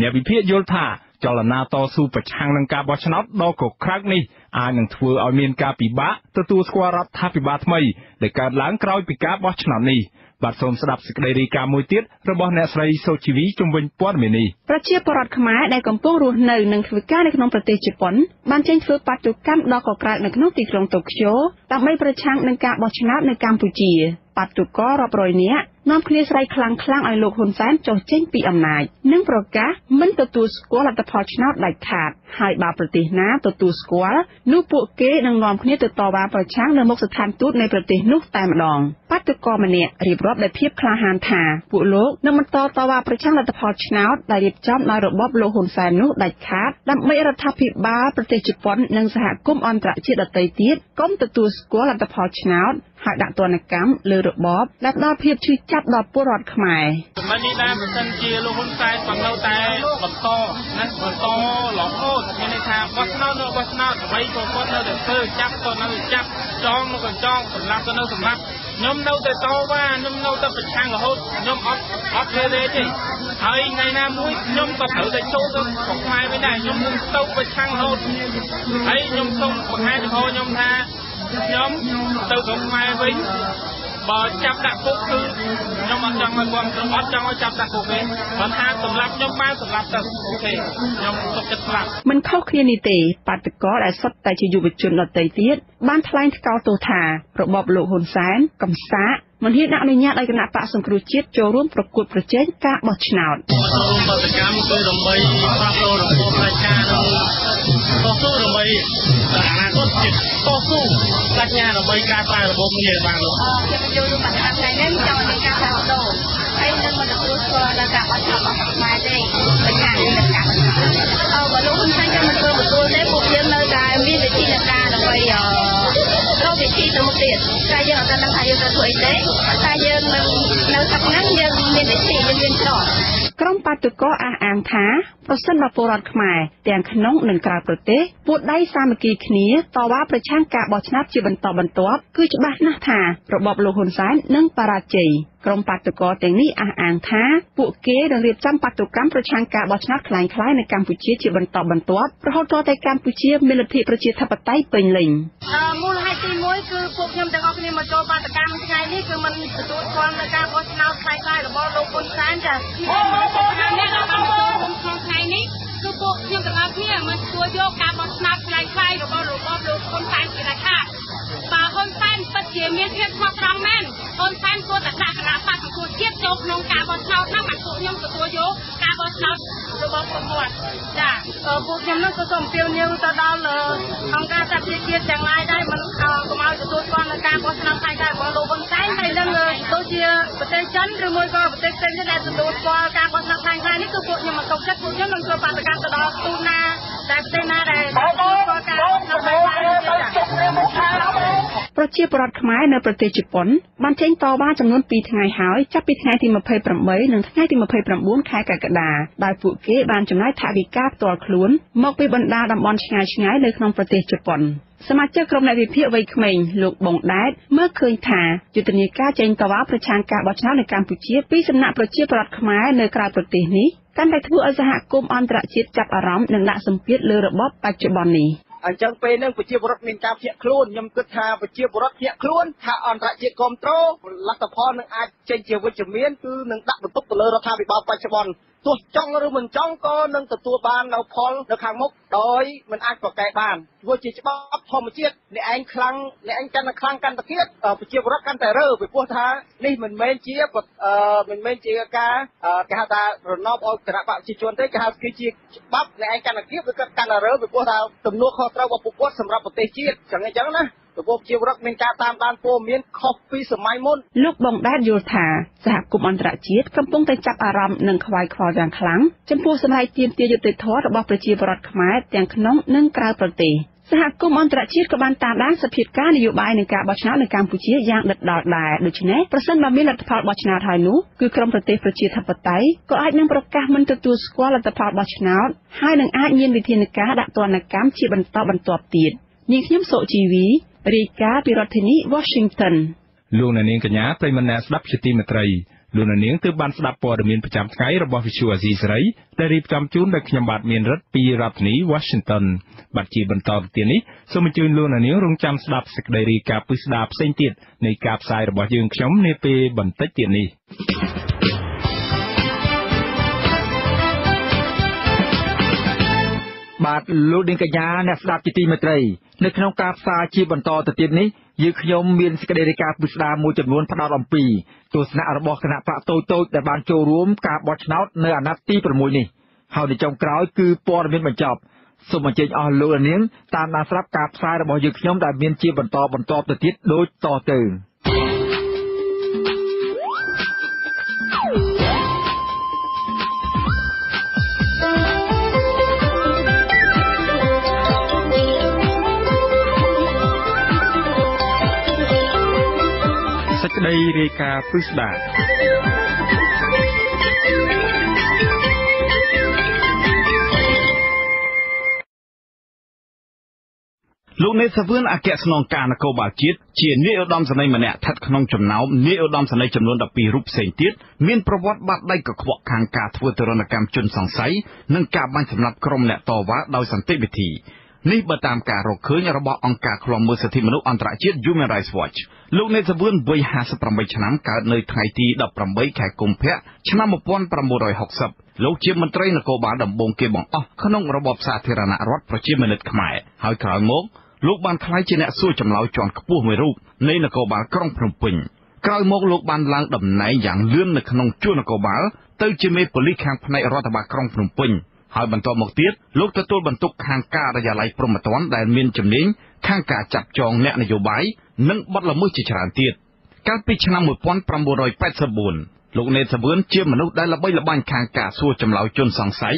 អ្នកវិភាគយល់ថាចលនាតស៊ូប្រឆាំងនឹងការបោះឆ្នោតដ៏កក្រើកនេះអាចនឹងធ្វើឲ្យមានការពិបាកទទួលស្គាល់រដ្ឋាភិបាលថ្មីដែលកើតឡើងក្រោយពីការបោះឆ្នោតនេះ បាទសូមស្ដាប់សេចក្តីរាយការណ៍មួយទៀតរបស់អ្នកស្រីសូជីវីជំវិញព័ត៌មាននេះប្រជាពលរដ្ឋខ្មែរដែលកំពុងរស់នៅនិងធ្វើការនៅក្នុងប្រទេសជប៉ុនបានចេញធ្វើបាតុកម្មដ៏កក្រើកនៅក្នុងទីក្រុងតូក្យូដើម្បីប្រឆាំងនឹងការបោះឆ្នោតនៅកម្ពុជាបាតុកររាប់រយនាក់នាំគ្នាស្រែកខ្លាំងៗឲ្យលោកហ៊ុនសែនចុះចេញពីអំណាចនិងប្រកាសមិនទទួលស្គាល់លទ្ធផលឆ្នោតដាច់ខាតហើយបើប្រទេសណាទទួលស្គាល់នោះពួកគេនឹងនាំគ្នាទៅតវ៉ាប្រឆាំងនៅមុខស្ថានទូតនៃប្រទេសនោះតែម្ដងបាតុករម្នាក់រៀបរាប់ដោយភាពក្លាហានថាពួកលោកនឹងបន្តតវ៉ាប្រឆាំងលទ្ធផលឆ្នោតដែលរៀបចំដោយរបបលោកហ៊ុនសែននោះដាច់ខាតដើម្បីរដ្ឋាភិបាលប្រទេសជប៉ុននិងសហគមន៍អន្តរជាតិដទៃទៀតកុំទទួលស្គាល់លទ្ធផលឆ្នោតហើយដាក់ទណ្ឌកម្មលើរបបដែលផ្ដល់ភាពឈឺចាប់ដល់ពលរដ្ឋខ្មែរចំណុចនេះដែរប្រសិនជាលោកហ៊ុនសែនបាននៅតែបន្តណាបន្តរហូតមានន័យថាបោះឆ្នោតនៅបោះឆ្នោតអ្វីក៏គាត់នៅតែធ្វើចាប់ក៏នៅចាប់ចងនៅក៏ចងសម្រាប់ក៏នៅសម្រាប់ខ្ញុំនៅតែតវ៉ាខ្ញុំនៅតែប្រឆាំងរហូតខ្ញុំអត់អត់ធ្វើទេទេហើយថ្ងៃណាមួយខ្ញុំក៏ត្រូវតែចូលទៅក្នុងខ្មែរវិញដែរខ្ញុំនឹងទៅប្រឆាំងរហូតហើយខ្ញុំសូមបង្ហាញចំហខ្ញុំថាខ្ញុំទៅក្រុងខ្មែរវិញ បើចាប់ដាក់គុកគឺខ្ញុំអត់ចង់ឲ្យគាត់អត់ចង់ឲ្យចាប់ដាក់គុកទេបើថាសម្រាប់ខ្ញុំបានសម្រាប់ទៅអូខេខ្ញុំសុខចិត្តស្លាប់មិនខុសគ្នានេះទេបាតកោដែលសុទ្ធតែជាយុវជនដទៃទៀតបានថ្លែងថ្កោលទោសថារបបលោកហ៊ុនសែនកំសាកមិនហ៊ានអនុញ្ញាតឲ្យគណៈបកសង្គ្រោះជាតិចូលរួមប្រកួតប្រជែងការបោះឆ្នោតចូលរួមបដកម្មគឺដើម្បីផ្លាស់ប្ដូររបបផ្ដាច់ការនៅ តស៊ូដើម្បីអនាគតជាតិតស៊ូបញ្ញាដើម្បីការប្រើរបបនេះបានលោកខ្ញុំចូលរួមបដកម្មថ្ងៃនេះចង់ឲ្យការផ្លាស់ប្ដូរហើយនឹងមិនទទួលស្គាល់ដល់ការបោះឆ្នោតរបស់ខ្មែរទេបញ្ញានឹងការបោះឆ្នោតអឺ បើលោកហ៊ុនសែនចាំមិនធ្វើទទួលទេពួកយើងនៅតែមានវិធីនៃការដើម្បីអឺរកវិធីទៅមុខទៀតតែយើងអត់ដឹងថាយើងត្រូវធ្វើអីទេតែយើងនៅនៅស្រុកហ្នឹងយើងមានវិធីយើងមានច្រកក្រុមបាតុករអះអាងថាប្រសិនបើពលរដ្ឋខ្មែរទាំងក្នុងនិងក្រៅប្រទេសពួតដៃសាមគ្គីគ្នាតវ៉ាប្រឆាំងការបោះឆ្នោតជាបន្តបន្ទាប់គឺច្បាស់ណាស់ថារបបលោកហ៊ុនសែននឹងបរាជ័យក្រុមបាតុករទាំងនេះអះអាងថាពួកគេនឹងរៀបចំបាតុកម្មប្រឆាំងការបោះឆ្នោតคล้ายៗនៅកម្ពុជាជាបន្តបន្ទាប់រហូតដល់តែកម្ពុជាមានលទ្ធិប្រជាធិបតេយ្យពេញលេញមូលហេតុទី1គឺពួកខ្ញុំទាំងអស់គ្នាមកចូលបាតកម្មថ្ងៃនេះគឺមិនទទួលស្គាល់នៅការបោះឆ្នោតคล้ายៗរបស់លោកហ៊ុនសែនចា៎ថ្ងៃនេះបានចូលរួមក្នុងថ្ងៃនេះគឺពួកខ្ញុំទាំងអស់គ្នាមកជួយយកការបោះឆ្នោតคล้ายៗរបស់លោកបងលោកហ៊ុនសែនជា ជាមានភាពស្មោះត្រង់មែនហ៊ុនសែនគួរតែដាក់គណៈបកសង្គ្រោះជាតិចូលក្នុងការបោះឆ្នោតហ្នឹងមកពួកខ្ញុំទទួលយកការបោះឆ្នោតរបស់ពួកគាត់ចាពួកខ្ញុំនោះក៏សូមអំពាវនាវទៅដល់អង្គការសហប្រជាជាតិទាំងឡាយដែរមិនកុំឲ្យទទួលស្គាល់នៅការបោះឆ្នោតផ្នែកដែររបស់លោកហ៊ុនសែនហើយនឹងដូចជាប្រទេសចិនឬមួយក៏ប្រទេសផ្សេងទៀតដែលទទួលស្គាល់ការបោះឆ្នោតផ្នែកនេះគឺពួកខ្ញុំមិនទុកចិត្តពួកខ្ញុំនឹងធ្វើបាតកម្មទៅដល់ទូណាតែប្រទេសណាដែល ទទួលស្គាល់ការបោះឆ្នោតផ្នែកនេះទៀតចា៎ប្រប្រជាពលរដ្ឋខ្មែរនៅប្រទេសជប៉ុនបានចេញតវ៉ាចំនួន2ថ្ងៃហើយចាប់ពីថ្ងៃទី28និងថ្ងៃទី29ខែកក្កដាដោយពួកគេបានចំណាយថវិកាផ្ទាល់ខ្លួនមកពីបណ្ដាតំបន់ឆ្ងាយៗនៅក្នុងប្រទេសជប៉ុនសមាជិកក្រុមអ្នកវិភាគវ័យក្មេងលោកបងដែតមើលឃើញថាយុទ្ធនាការចេញតវ៉ាប្រឆាំងការបោះឆ្នោតនៅកម្ពុជាពីសំណាក់ប្រជាពលរដ្ឋខ្មែរនៅក្រៅប្រទេសនេះកាន់តែធ្វើឲ្យសហគមន៍អន្តរជាតិចាប់អារម្មណ៍និងដាក់សម្ពាធលើរបបបច្ចុប្បន្ននេះ។ អញ្ចឹងពេលហ្នឹងប្រជាពលរដ្ឋមានការភ្ញាក់ខ្លួនខ្ញុំគិតថាប្រជាពលរដ្ឋភ្ញាក់ខ្លួនថាអន្តរជាតិគ្រប់គ្រងលទ្ធផលនឹងអាចចេញជាវិជ្ជមានគឺនឹងដាក់បន្ទុកទៅលើរដ្ឋាភិបាលបច្ចុប្បន្ន ទោះចង់ឬមិនចង់ក៏នឹងទទួលបាននៅផលនៅខាងមុខដោយមិនអាចប្រកែកបានព្រោះជាច្បាប់ធម្មជាតិអ្នកឯងខ្លាំងអ្នកឯងកាន់តែខ្លាំងកាន់តែទៀតប្រជាពលរដ្ឋកាន់តែរើពីព្រោះថានេះមិនមែនជាមិនមែនជាការគេហៅថារណបឲ្យគណៈបព្វជិជនទេគេហៅគឺជាច្បាប់អ្នកឯងកាន់តែគៀបឬក៏កាន់តែរើពីព្រោះថាទំនួលខុសត្រូវរបស់ពួកគាត់សម្រាប់ប្រទេសជាតិចឹងអញ្ចឹងណា របបជាវរដ្ឋមានការតាមដានព័ត៌មានខុសពីសម័យមុនលោកបងដែតយល់ថាសហគមន៍អន្តរជាតិកំពុងតែចាប់អារម្មណ៍និងខ្វាយខ្វល់យ៉ាងខ្លាំងចំពោះសម្ដែងទាមទារយុត្តិធម៌របស់ប្រជាពលរដ្ឋខ្មែរទាំងក្នុងនិងក្រៅប្រទេសសហគមន៍អន្តរជាតិក៏បានតាមដានសភាពការនយោបាយនៃការបោះឆ្នោតនៅកម្ពុជាយ៉ាងដិតដល់ដែរដូច្នេះប្រសិនបើមានលទ្ធផលបោះឆ្នោតហើយនោះគឺក្រមប្រទេសប្រជាធិបតេយ្យក៏អាចនឹងប្រកាសមិនទទួលស្គាល់លទ្ធផលបោះឆ្នោតហើយនឹងអាចមានវិធានការដាក់ទណ្ឌកម្មជាបន្តបន្ទាប់ទៀតនាងខ្ញុំសុជីវី រាយការណ៍ពីរដ្ឋធានី Washington លោកនាងកញ្ញាប្រិមនៈស្ដាប់ជាទីមេត្រីលោកនាងទើបបានស្ដាប់ព័ត៌មានប្រចាំថ្ងៃរបស់ Visual Asia សេរីដែលរៀបចំជូនដោយខ្ញុំបាទមានរិទ្ធពីរដ្ឋធានី Washington បាទជាបន្តទៅទៀតនេះសូមអញ្ជើញលោកនាងរងចាំស្ដាប់សេចក្តីរាយការណ៍ពិស្ដារផ្សេងទៀតនៃការផ្សាយរបស់យើងខ្ញុំនាពេលបន្តិចទៀតនេះ បាទលោកនាងកញ្ញាអ្នកស្ដាប់ជាទីមេត្រីនៅក្នុងការផ្សាយជាបន្តទៅទៀតនេះយើងខ្ញុំមានសេចក្តីរាយការណ៍ពិស្ដារមួយចំនួនផ្ដោតអំពីទស្សនៈរបស់គណៈបកតូចតូចដែលបានចូលរួមការបោះឆ្នោតនៅអាណត្តិទី6នេះហើយនៅចុងក្រោយគឺព័ត៌មានបញ្ចប់សូមអញ្ជើញអស់លោកនាងតាមដានស្ដាប់ការផ្សាយរបស់យើងខ្ញុំដែលមានជាបន្តបន្តទៅទៀតដូចតទៅ សេចក្តីរាយការណ៍ពិស្ដាលោកនេសាវឿនអគ្គស្នងការនគរបាលជាតិជានាយឧត្តមសេនីយ៍ម្នាក់ស្ថិតក្នុងចំណោមនាយឧត្តមសេនីយ៍ចំនួន12រូបផ្សេងទៀតមានប្រវត្តិបាត់ដៃកខ្វក់ខាងការធ្វើទរណកម្មជនសង្ស័យនិងការបាញ់សម្លាប់ក្រុមអ្នកតវ៉ាដោយសន្តិវិធីនេះបើតាមការរកឃើញរបស់អង្គការឃ្លាំមើលសិទ្ធិមនុស្សអន្តរជាតិ Human Rights Watch លោកនេសាវឿនវ័យ58ឆ្នាំកើតនៅថ្ងៃទី18ខែកុម្ភៈឆ្នាំ1960លោកជាមន្ត្រីនគរបាលដំបងគេបង្អស់ក្នុងរបបសាធារណរដ្ឋប្រជាមានិតខ្មែរហើយក្រោយមកលោកបានក្លាយជាអ្នកសួរចម្លើយជាន់ខ្ពស់មួយរូបនៃនគរបាលក្រុងភ្នំពេញក្រោយមកលោកបានឡើងតំណែងយ៉ាងលឿននៅក្នុងជួរនគរបាលទៅជាមេប៉ូលីសខាងផ្នែករដ្ឋបាលក្រុងភ្នំពេញហើយបន្ទាប់មកទៀតលោកទទួលបន្ទុកខាងការិយាល័យព្រំប្រទានដែលមានជំនាញខាងការចាប់ចងអ្នកនយោបាយ និងបទល្មើសជាច្រើនទៀតកាលពីឆ្នាំ1984លោកណេតសាវឿនជាមនុស្សដែលល្បីល្បាញខាងការសួរចម្លើយជនសង្ស័យ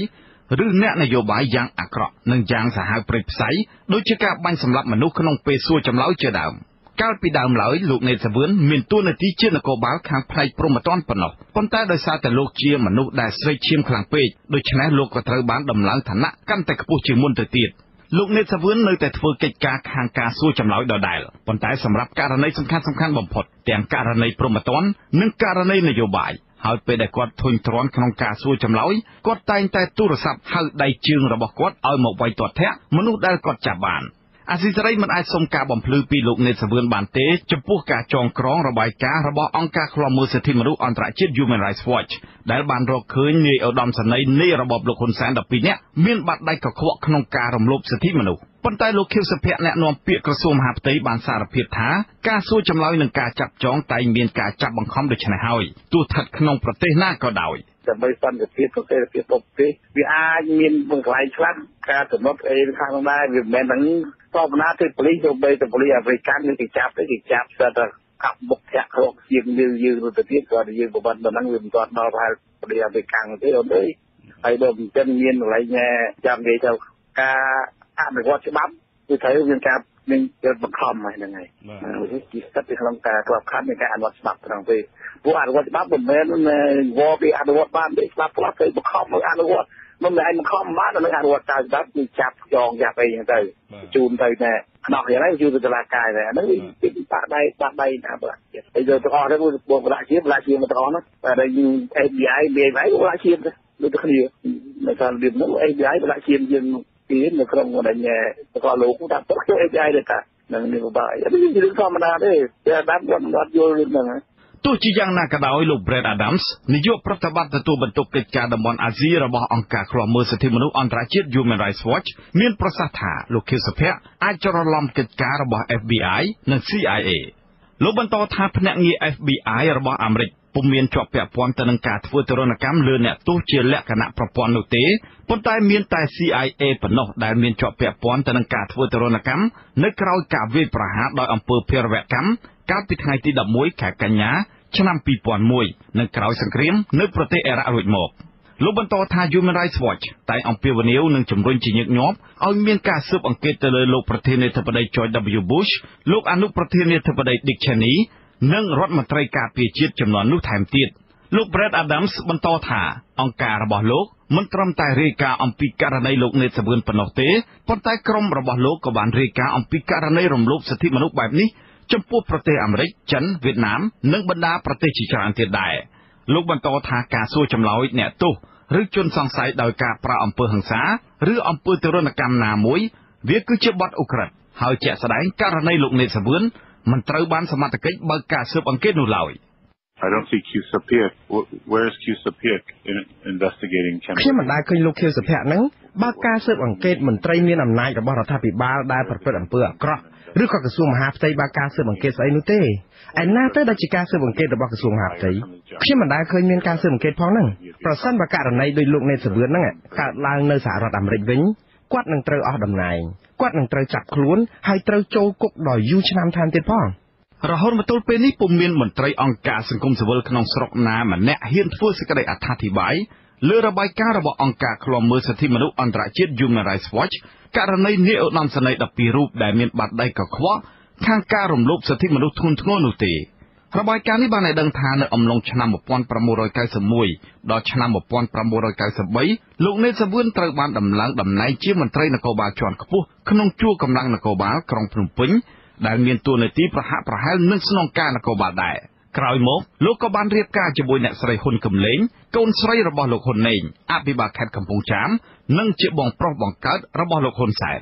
ឬអ្នកនយោបាយយ៉ាងអាក្រក់និងយ៉ាងសាហាវព្រៃផ្សៃដូចជាការបាញ់សម្លាប់មនុស្សក្នុងពេលសួរចម្លើយជាដើមកាលពីដើមឡើយលោកណេតសាវឿនមានតួនាទីជានគរបាលខាងផ្នែកព្រំប្រទានប៉ុណ្ណោះប៉ុន្តែដោយសារតែលោកជាមនុស្សដែលស្រេកឈាមខ្លាំងពេកដូច្នេះលោកក៏ត្រូវបានដំឡើងឋានៈកាន់តែខ្ពស់ជាងមុនទៅទៀត លោកនេតសាវឿននៅតែធ្វើកិច្ចការខាងការសួរចម្លើយដដែលប៉ុន្តែសម្រាប់ករណីសំខាន់សំខាន់បំផុតទាំងករណីព្រំប្រទាននិងករណីនយោបាយហើយពេលដែលគាត់ធុញទ្រាន់ក្នុងការសួរចម្លើយគាត់តែងតែទូរស័ព្ទហៅដៃជើងរបស់គាត់ឲ្យមកវាយទាត់ធាក់មនុស្សដែលគាត់ចាប់បាន។ អាស៊ីសេរីមិនអាចសុំការបំភ្លឺពីលោកនេតសាវឿនបានទេចំពោះការចងក្រងរបាយការណ៍របស់អង្គការឃ្លាំមើលសិទ្ធិមនុស្សអន្តរជាតិ Human Rights Watch ដែលបានរកឃើញនាយឧត្តមសេនីយ៍នៃរបបលោកហ៊ុនសែន12នាក់មានបាត់ដៃកខ្វក់ក្នុងការរំលោភសិទ្ធិមនុស្សប៉ុន្តែលោកខៀវសុភ័ក្រអ្នកនាំពាក្យក្រសួងមហាផ្ទៃបានសារភាពថាការសួរចម្លើយនិងការចាប់ចងតែងមានការចាប់បង្ខំដូច្នេះហើយទោះស្ថិតក្នុងប្រទេសណាក៏ដោយដើម្បីសន្តិភាពប្រទេសភាពប្រទេសវាអាចមានបង្ក្លែងខ្លះការកំណត់អីខាងនោះដែរវាមិនមែនហ្នឹង សពណាទេប៉ូលីសទៅបីទៅប៉ូលីសអាមេរិកនឹងគេចាប់ទៅគេចាប់ស្ទើរតែកាប់បុកធាក់គ្រោកជាងយើងយើងទៅទៀតគាត់យើងប្រវត្តិដល់ហ្នឹងវាមិនទាន់ដល់ប្រហែលប៉ូលីសអាមេរិកទេអូនអើយហើយបើមិនចឹងមានកន្លែងចាំនិយាយទៅការអនុវត្តច្បាប់គឺត្រូវមានការនឹងទៅបង្ខំហើយហ្នឹងហើយវាជាស្ថិតនៅក្នុងការក្របខ័ណ្ឌនៃការអនុវត្តច្បាប់ត្រង់ពេលពួកអនុវត្តច្បាប់មិនមែនវល់ពីអនុវត្តបានទេច្បាប់ផ្លាស់ទៅបង្ខំឲ្យអនុវត្ត មិនមែនបង្ខំបានដល់អនុវត្តតាមច្បាប់គឺចាប់ចងចាប់អីហ្នឹងទៅជូនទៅណែខ្នោះយ៉ាងណាជូនទៅតុលាការដែរហ្នឹងវាបាក់ដៃបាក់ដៃណាបាទហើយយកទាំងអស់ហ្នឹងបងបលាជាបលាជាមកទាំងអស់ហ្នឹងតែដល់យើង FBI BI បលាជាទៅដូចគ្នានៅតាមរបៀបហ្នឹង FBI បលាជាយើងពីនៅក្នុងដែលតកលោកដាក់ទៅ FBI ដែរតានឹងនេះពិបាកអានេះជារឿងធម្មតាទេតែអាដាមគាត់អត់យល់រឿងហ្នឹង ទោះជាយ៉ាងណាក៏ដោយលោក Brad Adams នាយកប្រតិបត្តិទទួលបន្ទុកកិច្ចការតំបន់អាស៊ីរបស់អង្គការឃ្លាំមើលសិទ្ធិមនុស្សអន្តរជាតិ Human Rights Watch មានប្រសាសន៍ថាលោកខៀវសុភ័ក្រអាចច្រឡំកិច្ចការរបស់ FBI និង CIA លោកបន្តថាភ្នាក់ងារ FBI របស់អាមេរិកពុំមានជាប់ពាក់ព័ន្ធទៅនឹងការធ្វើទរណកម្មលើអ្នកទោសជាលក្ខណៈប្រព័ន្ធនោះទេប៉ុន្តែមានតែ CIA ប៉ុណ្ណោះដែលមានជាប់ពាក់ព័ន្ធទៅនឹងការធ្វើទរណកម្មនៅក្រៅការវាយប្រហារដោយអំពើភេរវកម្ម កាលពីថ្ងៃទី11ខែកញ្ញាឆ្នាំ2001នៅក្រោយសង្គ្រាមនៅប្រទេសអ៊ីរ៉ាក់រួចមកលោកបន្តថា Human Rights Watch តែងអំពាវនាវនិងជំរុញជាញឹកញាប់ឲ្យមានការស៊ើបអង្កេតទៅលើលោកប្រធានាធិបតី George W Bush លោកអនុប្រធានាធិបតី Dick Cheney និងរដ្ឋមន្ត្រីការពារជាតិចំនួននោះថែមទៀតលោក Brad Adams បន្តថាអង្គការរបស់លោកមិនត្រឹមតែរាយការណ៍អំពីករណីលោកនេតសាវឿនប៉ុណ្ណោះទេប៉ុន្តែក្រុមរបស់លោកក៏បានរាយការណ៍អំពីករណីរំលោភសិទ្ធិមនុស្សបែបនេះ ចំពោះប្រទេសអាមេរិកចិនវៀតណាមនិងបណ្ដាប្រទេសជាច្រើនទៀតដែរលោកបន្តថាការសួរចម្លើយអ្នកទោសឬជនសង្ស័យដោយការប្រើអំពើហិង្សាឬអំពើទរណកម្មណាមួយវាគឺជាបទឧក្រិដ្ឋហើយជាក់ស្ដែងករណីលោកនេតសាវឿនមិនត្រូវបានសមត្ថកិច្ចបើកការស៊ើបអង្កេតនោះឡើយ I don't see Q Sapir. Where is Q Sapir in investigating ខ្ញុំមិនដែលឃើញលោកខៀវសុភ័ក្រនឹងបើកការស៊ើបអង្កេតមន្ត្រីមានអំណាចរបស់រដ្ឋាភិបាលដែលប្រព្រឹត្តអំពើអាក្រក់ ឬក៏ក្រសួងមហាផ្ទៃបើកការស៊ើបអង្កេតស្អីនោះទេឯណាទៅដែលជាការស៊ើបអង្កេតរបស់ក្រសួងមហាផ្ទៃខ្ញុំមិនដែលឃើញមានការស៊ើបអង្កេតផងហ្នឹងប្រសិនបើករណីដោយលោកនេតសាវឿនហ្នឹងកើតឡើងនៅសហរដ្ឋអាមេរិកវិញគាត់នឹងត្រូវអស់តំណែងគាត់នឹងត្រូវចាប់ខ្លួនហើយត្រូវចូលគុកដល់យូរឆ្នាំថែមទៀតផងរហូតមកទល់ពេលនេះពុំមានមន្ត្រីអង្គការសង្គមស៊ីវិលក្នុងស្រុកណាម្នាក់ហ៊ានធ្វើសេចក្តីអត្ថាធិប្បាយ លើរបាយការណ៍របស់អង្គការឃ្លាំមើលសិទ្ធិមនុស្សអន្តរជាតិ Human Rights Watch ករណីនាយឧត្តមសេនីយ៍12រូបដែលមានបាតដៃកខ្វក់ខាងការរំលោភសិទ្ធិមនុស្សធ្ងន់ធ្ងរនោះទេរបាយការណ៍នេះបានឲ្យដឹងថានៅអំឡុងឆ្នាំ1991ដល់ឆ្នាំ1993លោកនេតសាវឿនត្រូវបានដំឡើងតំណែងជាមន្ត្រីនគរបាលជាន់ខ្ពស់ក្នុងជួរកម្លាំងនគរបាលក្រុងភ្នំពេញដែលមានតួនាទីប្រហាក់ប្រហែលនឹងស្នងការនគរបាលដែរ ក្រោយមកលោកក៏បានរៀបការជាមួយអ្នកស្រីហ៊ុនកំលេងកូនស្រីរបស់លោកហ៊ុនណេងអភិបាលខេត្តកំពង់ចាមនិងជាបងប្រុសបង្កើតរបស់លោកហ៊ុនសែន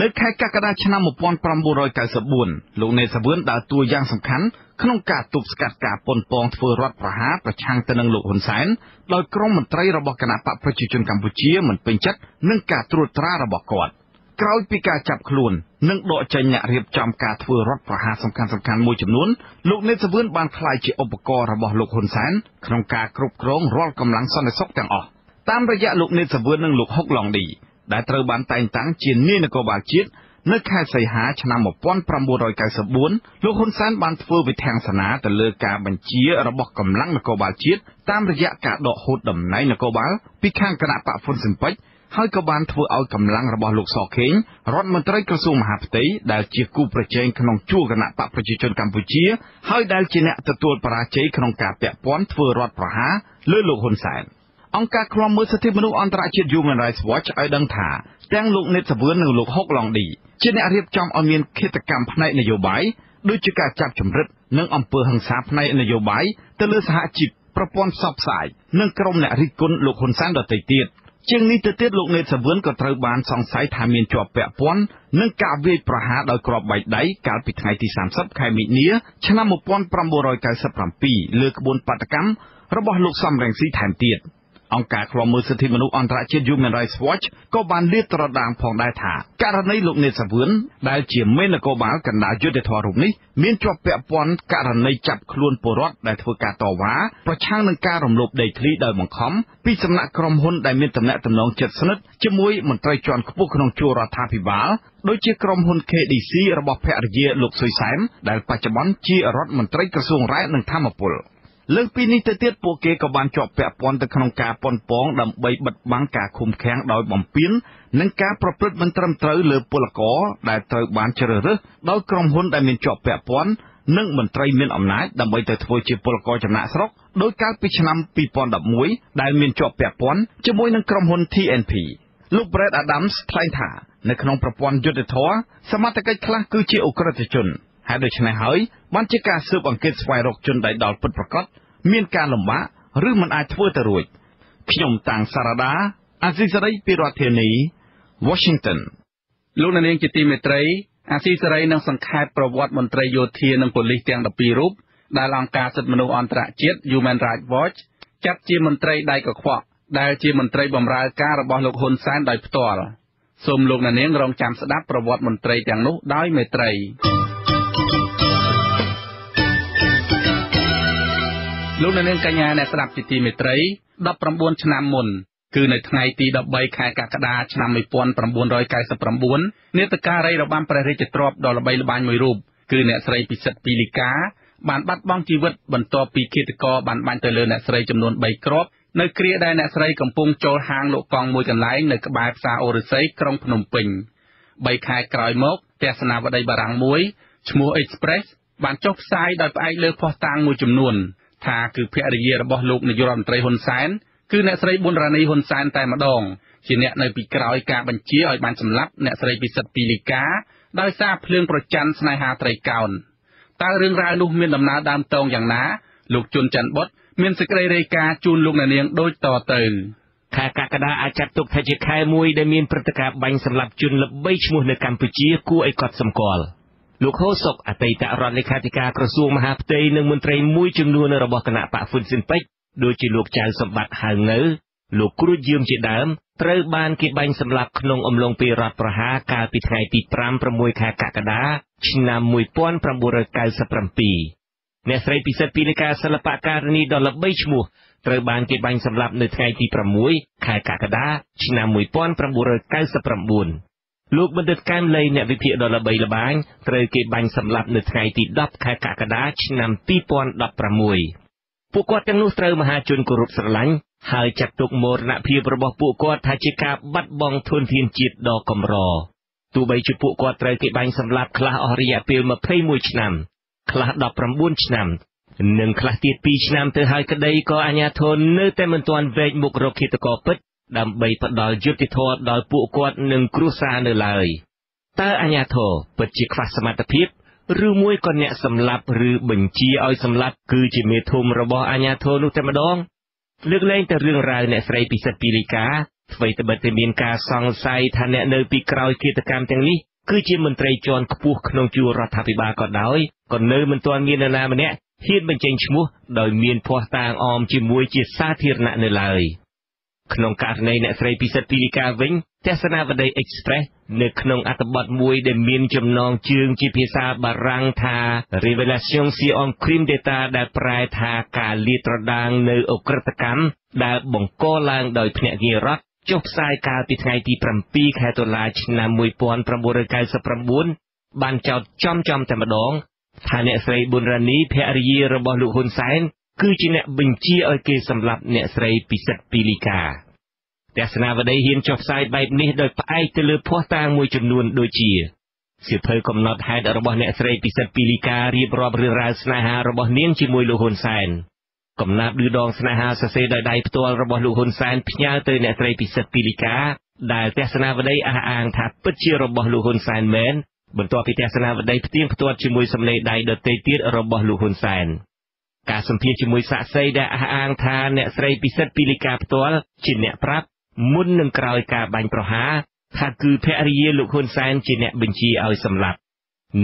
នៅខែកក្កដាឆ្នាំ1994លោកនេសាវឿនដើរតួយ៉ាងសំខាន់ក្នុងការទប់ស្កាត់ការប៉ុនប៉ងធ្វើរដ្ឋប្រហារប្រឆាំងទៅនឹងលោកហ៊ុនសែនដោយក្រុមមន្ត្រីរបស់គណៈបកប្រជាជនកម្ពុជាមិនពេញចិត្តនឹងការត្រួតត្រារបស់គាត់ ក្រោយពីការចាប់ខ្លួននិងដកចេញអ្នករៀបចំការធ្វើរដ្ឋប្រហារសំខាន់សំខាន់មួយចំនួនលោកនេតសាវឿនបានក្លាយជាឧបករណ៍របស់លោកហ៊ុនសែនក្នុងការគ្រប់គ្រងរាល់កម្លាំងសន្តិសុខទាំងអស់តាមរយៈលោកនេតសាវឿននិងលោកហុកឡុងឌីដែលត្រូវបានតែងតាំងជានាយនគរបាលជាតិនៅខែសីហាឆ្នាំ1994លោកហ៊ុនសែនបានធ្វើវិធានសនាទៅលើការបញ្ជារបស់កម្លាំងនគរបាលជាតិតាមរយៈការដកហូតតំណែងនគរបាលពីខាងគណៈបកហ្វុនស៊ិនពេជ្រ ហើយក៏បានធ្វើឲ្យកម្លាំងរបស់លោកសខេងរដ្ឋមន្ត្រីក្រសួងមហាផ្ទៃដែលជាគូប្រជែងក្នុងជួរគណៈបកប្រជាជនកម្ពុជា ហើយដែលជាអ្នកទទួលបរាជ័យក្នុងការពាក់ព័ន្ធធ្វើរដ្ឋប្រហារលើលោកហ៊ុនសែនអង្គការឃ្លាំមើលសិទ្ធិមនុស្សអន្តរជាតិ Human Rights Watch ឲ្យដឹងថាទាំងលោកនេតសាវឿននិងលោកហុកឡុងឌីជាអ្នករៀបចំឲ្យមានឃាតកម្មផ្នែកនយោបាយដូចជាការចាប់ចម្រិតនិងអំពើហិង្សាផ្នែកនយោបាយទៅលើសហជីពប្រព័ន្ធផ្សព្វផ្សាយនិងក្រុមអ្នករិះគន់លោកហ៊ុនសែនដទៃទៀត ជាងនេះទៅទៀតលោកនេតសាវឿនក៏ត្រូវបានសង្ស័យថាមានជាប់ពាក់ព័ន្ធនឹងការវាយប្រហារដោយគ្រាប់បែកដៃកាលពីថ្ងៃទី30ខែមិនិនាឆ្នាំ1997លើក្បួនបាតកម្មរបស់លោកសំរងស៊ីថែមទៀត។ អង្គការឃ្លាំមើលសិទ្ធិមនុស្សអន្តរជាតិ Human Rights Watch ក៏បានលាតត្រដាងផងដែរថាករណីលោកនេតសាវឿនដែលជាមេនគរបាលកណ្ដាលយុទ្ធធររូបនេះមានជាប់ពាក់ព័ន្ធករណីចាប់ខ្លួនពលរដ្ឋដែលធ្វើការតវ៉ាប្រឆាំងនឹងការរំលោភដីធ្លីដោយបង្ខំពីសំណាក់ក្រុមហ៊ុនដែលមានតំណែងតំណងជិតស្និទ្ធជាមួយមន្ត្រីជាន់ខ្ពស់ក្នុងជួររដ្ឋាភិបាលដូចជាក្រុមហ៊ុន KDC របស់ភរិយាលោកសុយសែមដែលបច្ចុប្បន្នជារដ្ឋមន្ត្រីក្រសួងរាយនិងធម្មពល។ លើសពីនេះទៅទៀតពួកគេក៏បានជាប់ពាក់ព័ន្ធទៅក្នុងការប៉ុនប៉ងដើម្បីបិទបាំងការឃុំឃាំងដោយបំពាននិងការប្រព្រឹត្តមិនត្រឹមត្រូវលើពលករដែលត្រូវបានជ្រើសរើសដោយក្រុមហ៊ុនដែលមានជាប់ពាក់ព័ន្ធនិងមន្ត្រីមានអំណាចដើម្បីទៅធ្វើជាពលករចំណាក់ស្រុកដោយកាលពីឆ្នាំ2011ដែលមានជាប់ពាក់ព័ន្ធជាមួយនឹងក្រុមហ៊ុន TNP លោក Brad Adams ថ្លែងថា នៅក្នុងប្រព័ន្ធយុត្តិធម៌សមត្ថកិច្ចខ្លះគឺជាអ ுக ្រិតជន ហើយដូច្នេះហើយបានជាការស៊ើបអង្កេតស្វែងរកជនដែលដល់ពិតប្រាកដមានការលំបាកឬមិនអាចធ្វើទៅរួចខ្ញុំតាំងសារ៉ាដាអាស៊ីសេរីពីរដ្ឋធានី Washington លោកនាងជាទីមេត្រីអាស៊ីសេរីនឹងសង្ខេបប្រវត្តិមន្ត្រីយោធានិងប៉ូលីសទាំង12រូបដែលអង្គការសិទ្ធិមនុស្សអន្តរជាតិ Human Rights Watch ចាត់ជាមន្ត្រីដៃកខ្វក់ដែលជាមន្ត្រីបម្រើការរបស់លោកហ៊ុនសែនដោយផ្ទាល់សូមលោកនាងរងចាំស្ដាប់ប្រវត្តិមន្ត្រីទាំងនោះដោយមេត្រី លោកនាងកញ្ញាអ្នកស្ដាប់ជាទីមេត្រី19ឆ្នាំមុនគឺនៅថ្ងៃទី13ខែកក្កដាឆ្នាំ1999នេតការីរបាំព្រះរាជទ្រព្យដ៏ល្បីល្បាញមួយរូបគឺអ្នកស្រីពិសិដ្ឋពីលីកាបានបាត់បង់ជីវិតបន្ទាប់ពីឃាតករបានបាញ់ទៅលើអ្នកស្រីចំនួន3គ្រាប់នៅគ្រាដែលអ្នកស្រីកំពុងចូលហាងលក់កង់មួយកន្លែងនៅក្បែរផ្សារអូរស័យក្រុងភ្នំពេញ3ខែក្រោយមកទស្សនាវដ្តីបារាំងមួយឈ្មោះ Express បានចុះផ្សាយដោយផ្អែកលើភស្តុតាងមួយចំនួន ថាគឺភរិយារបស់លោកនាយករដ្ឋមន្ត្រីហ៊ុនសែនគឺអ្នកស្រីប៊ុនរ៉ានីហ៊ុនសែនតែម្ដងជាអ្នកនៅពីក្រោយការបញ្ជាឲ្យបានសម្លាប់អ្នកស្រីពិសិដ្ឋពីលីកាដោយសារភ្លើងប្រច័ណ្ឌស្នេហាត្រីកោណតើរឿងរ៉ាវនោះមានដំណើរដើមតងយ៉ាងណា លោកជុនច័ន្ទបុតមានសេចក្តីរាយការណ៍ជូនលោកអ្នកនាងដូចតទៅខែកក្កដាអាចចាត់ទុកថាជាខែមួយដែលមានព្រឹត្តិការណ៍បាញ់សម្លាប់ជនល្បីឈ្មោះនៅកម្ពុជាគួរឲ្យកត់សម្គាល់ លោកហូសុកអតីតរដ្ឋលេខាធិការក្រសួងមហាផ្ទៃនិងមន្ត្រីមួយចំនួនរបស់គណៈបកហ្វុនស៊ិនពេជ្រដូចជាលោកចៅសម្បត្តិហៅងើលោកគ្រូយឿមជាដើមត្រូវបានគេបាញ់សម្លាប់ក្នុងអំឡុងពេលរដ្ឋប្រហារកាលពីថ្ងៃទី5-6ខែកក្កដាឆ្នាំ1997អ្នកស្រីពិសិដ្ឋពីលិកាសិល្បករនីដ៏ល្បីឈ្មោះត្រូវបានគេបាញ់សម្លាប់នៅថ្ងៃទី6ខែកក្កដាឆ្នាំ1999 លោកបណ្ឌិតកែមលីអ្នកវិភាគដ៏ល្បីល្បាញត្រូវគេបាញ់សម្លាប់នៅថ្ងៃទី10ខែកក្កដាឆ្នាំ2016ពួកគាត់ទាំងនោះត្រូវមហាជនគោរពស្រឡាញ់ហើយចាត់ទុកមរណភាពរបស់ពួកគាត់ថាជាការបាត់បង់ធនធានជាតិដ៏កម្រទោះបីជាពួកគាត់ត្រូវគេបាញ់សម្លាប់ខ្លះអស់រយៈពេល21ឆ្នាំខ្លះ19ឆ្នាំនិងខ្លះទៀត2ឆ្នាំទៅហើយក្តីក៏អាជ្ញាធរនៅតែមិនទាន់វែកមុខរកឃាតករពិត ដើម្បីផ្ដល់យុត្តិធម៌ដល់ពួកគាត់និងគ្រួសារនៅឡើយតើអាជ្ញាធរពិតជាខ្វះសមត្ថភាពឬមួយក៏អ្នកសម្លាប់ឬបញ្ជាឲ្យសម្លាប់គឺជាមេធំរបស់អាជ្ញាធរនោះតែម្ដងលើកលែងតែរឿងរ៉ាវអ្នកស្រីពិសិដ្ឋពីលីកាអ្វីត្បិតតែមានការសង្ស័យថាអ្នកនៅពីក្រោយគិតកម្មទាំងនេះគឺជាមន្ត្រីជាន់ខ្ពស់ក្នុងជួររដ្ឋាភិបាលក៏ដោយក៏នៅមិនទាន់មាននរណាម្នាក់ហ៊ានបញ្ចេញឈ្មោះដោយមានភ័ស្តុតាងអមជាមួយជាសាធារណៈនៅឡើយ ក្នុងករណីអ្នកស្រីពិសិដ្ឋពីលីកាវិញទស្សនាវដ្តី Express នៅក្នុងអត្ថបទមួយដែលមានចំណងជើងជាភាសាបារាំងថា Révélation sur un crime d'État ដែលប្រែថាការលាតត្រដាងនៅអក្រិតកម្មដែលបង្កឡើងដោយភ្នាក់ងាររដ្ឋចុះផ្សាយកាលពីថ្ងៃទី7ខែតុលាឆ្នាំ1999បានចោទចំចំតែម្ដងថាអ្នកស្រីប៊ុនរ៉ានីភរិយារបស់លោកហ៊ុនសែន គឺជាអ្នកបញ្ជាឲ្យគេសម្លាប់អ្នកស្រីពិសិដ្ឋពីលីកាទស្សនាវដ្តីហ៊ានចុះផ្សាយបែបនេះដោយផ្អែកទៅលើភ័ស្តុតាងមួយចំនួនដូចជាសៀវភៅកំណត់ហេតុរបស់អ្នកស្រីពិសិដ្ឋពីលីការៀបរាប់រឿងរ៉ាវស្នេហារបស់នាងជាមួយលោកហ៊ុនសែនកំណាព្យឌឺដងស្នេហាសរសេរដោយដៃផ្ទាល់របស់លោកហ៊ុនសែនផ្ញើទៅអ្នកស្រីពិសិដ្ឋពីលីកាដែលទស្សនាវដ្តីអះអាងថាពិតជារបស់លោកហ៊ុនសែនមែនបន្ទាប់ពីទស្សនាវដ្តីផ្ទៀងផ្ទាត់ជាមួយសម្លេងដៃដទៃទៀតរបស់លោកហ៊ុនសែន ការសម្ភាសជាមួយសាក់សីដែលអះអាងថាអ្នកស្រីពិសិដ្ឋពីលីកាផ្ទាល់ជាអ្នកប្រាប់មុននឹងក្រោយការបាញ់ប្រហារថាគឺភរិយាលោកហ៊ុនសែនជាអ្នកបញ្ជាឲ្យសម្លាប់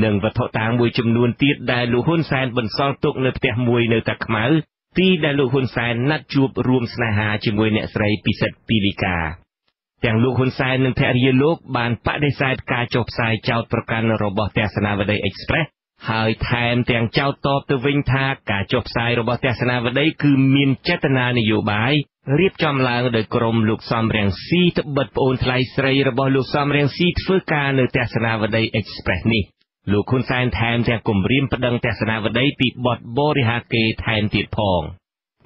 និងវត្ថុតាងមួយចំនួនទៀតដែលលោកហ៊ុនសែនបន្សល់ទុកនៅផ្ទះមួយនៅតាខ្មៅទីដែលលោកហ៊ុនសែនណាត់ជួបរួមស្នេហាជាមួយអ្នកស្រីពិសិដ្ឋពីលីកាទាំងលោកហ៊ុនសែននិងភរិយាលោកបានបដិសេធការចុះផ្សាយចោតប្រកាន់របស់ទស្សនាវដ្តី Express ហើយថែមទាំងចោទតបទៅវិញថាការចុះផ្សាយរបស់ទស្សនាវដ្តីគឺមានចេតនានយោបាយរៀបចំឡើងដោយក្រុមលោកសំរៀងស៊ីត្បិតប្អូនថ្លៃស្រីរបស់លោកសំរៀងស៊ីធ្វើការនៅទស្សនាវដ្តី Express នេះលោកហ៊ុនសែនថែមទាំងគម្រាមប្តឹងទស្សនាវដ្តីពីបទបរិហាកេរ្តិ៍ថែមទៀតផង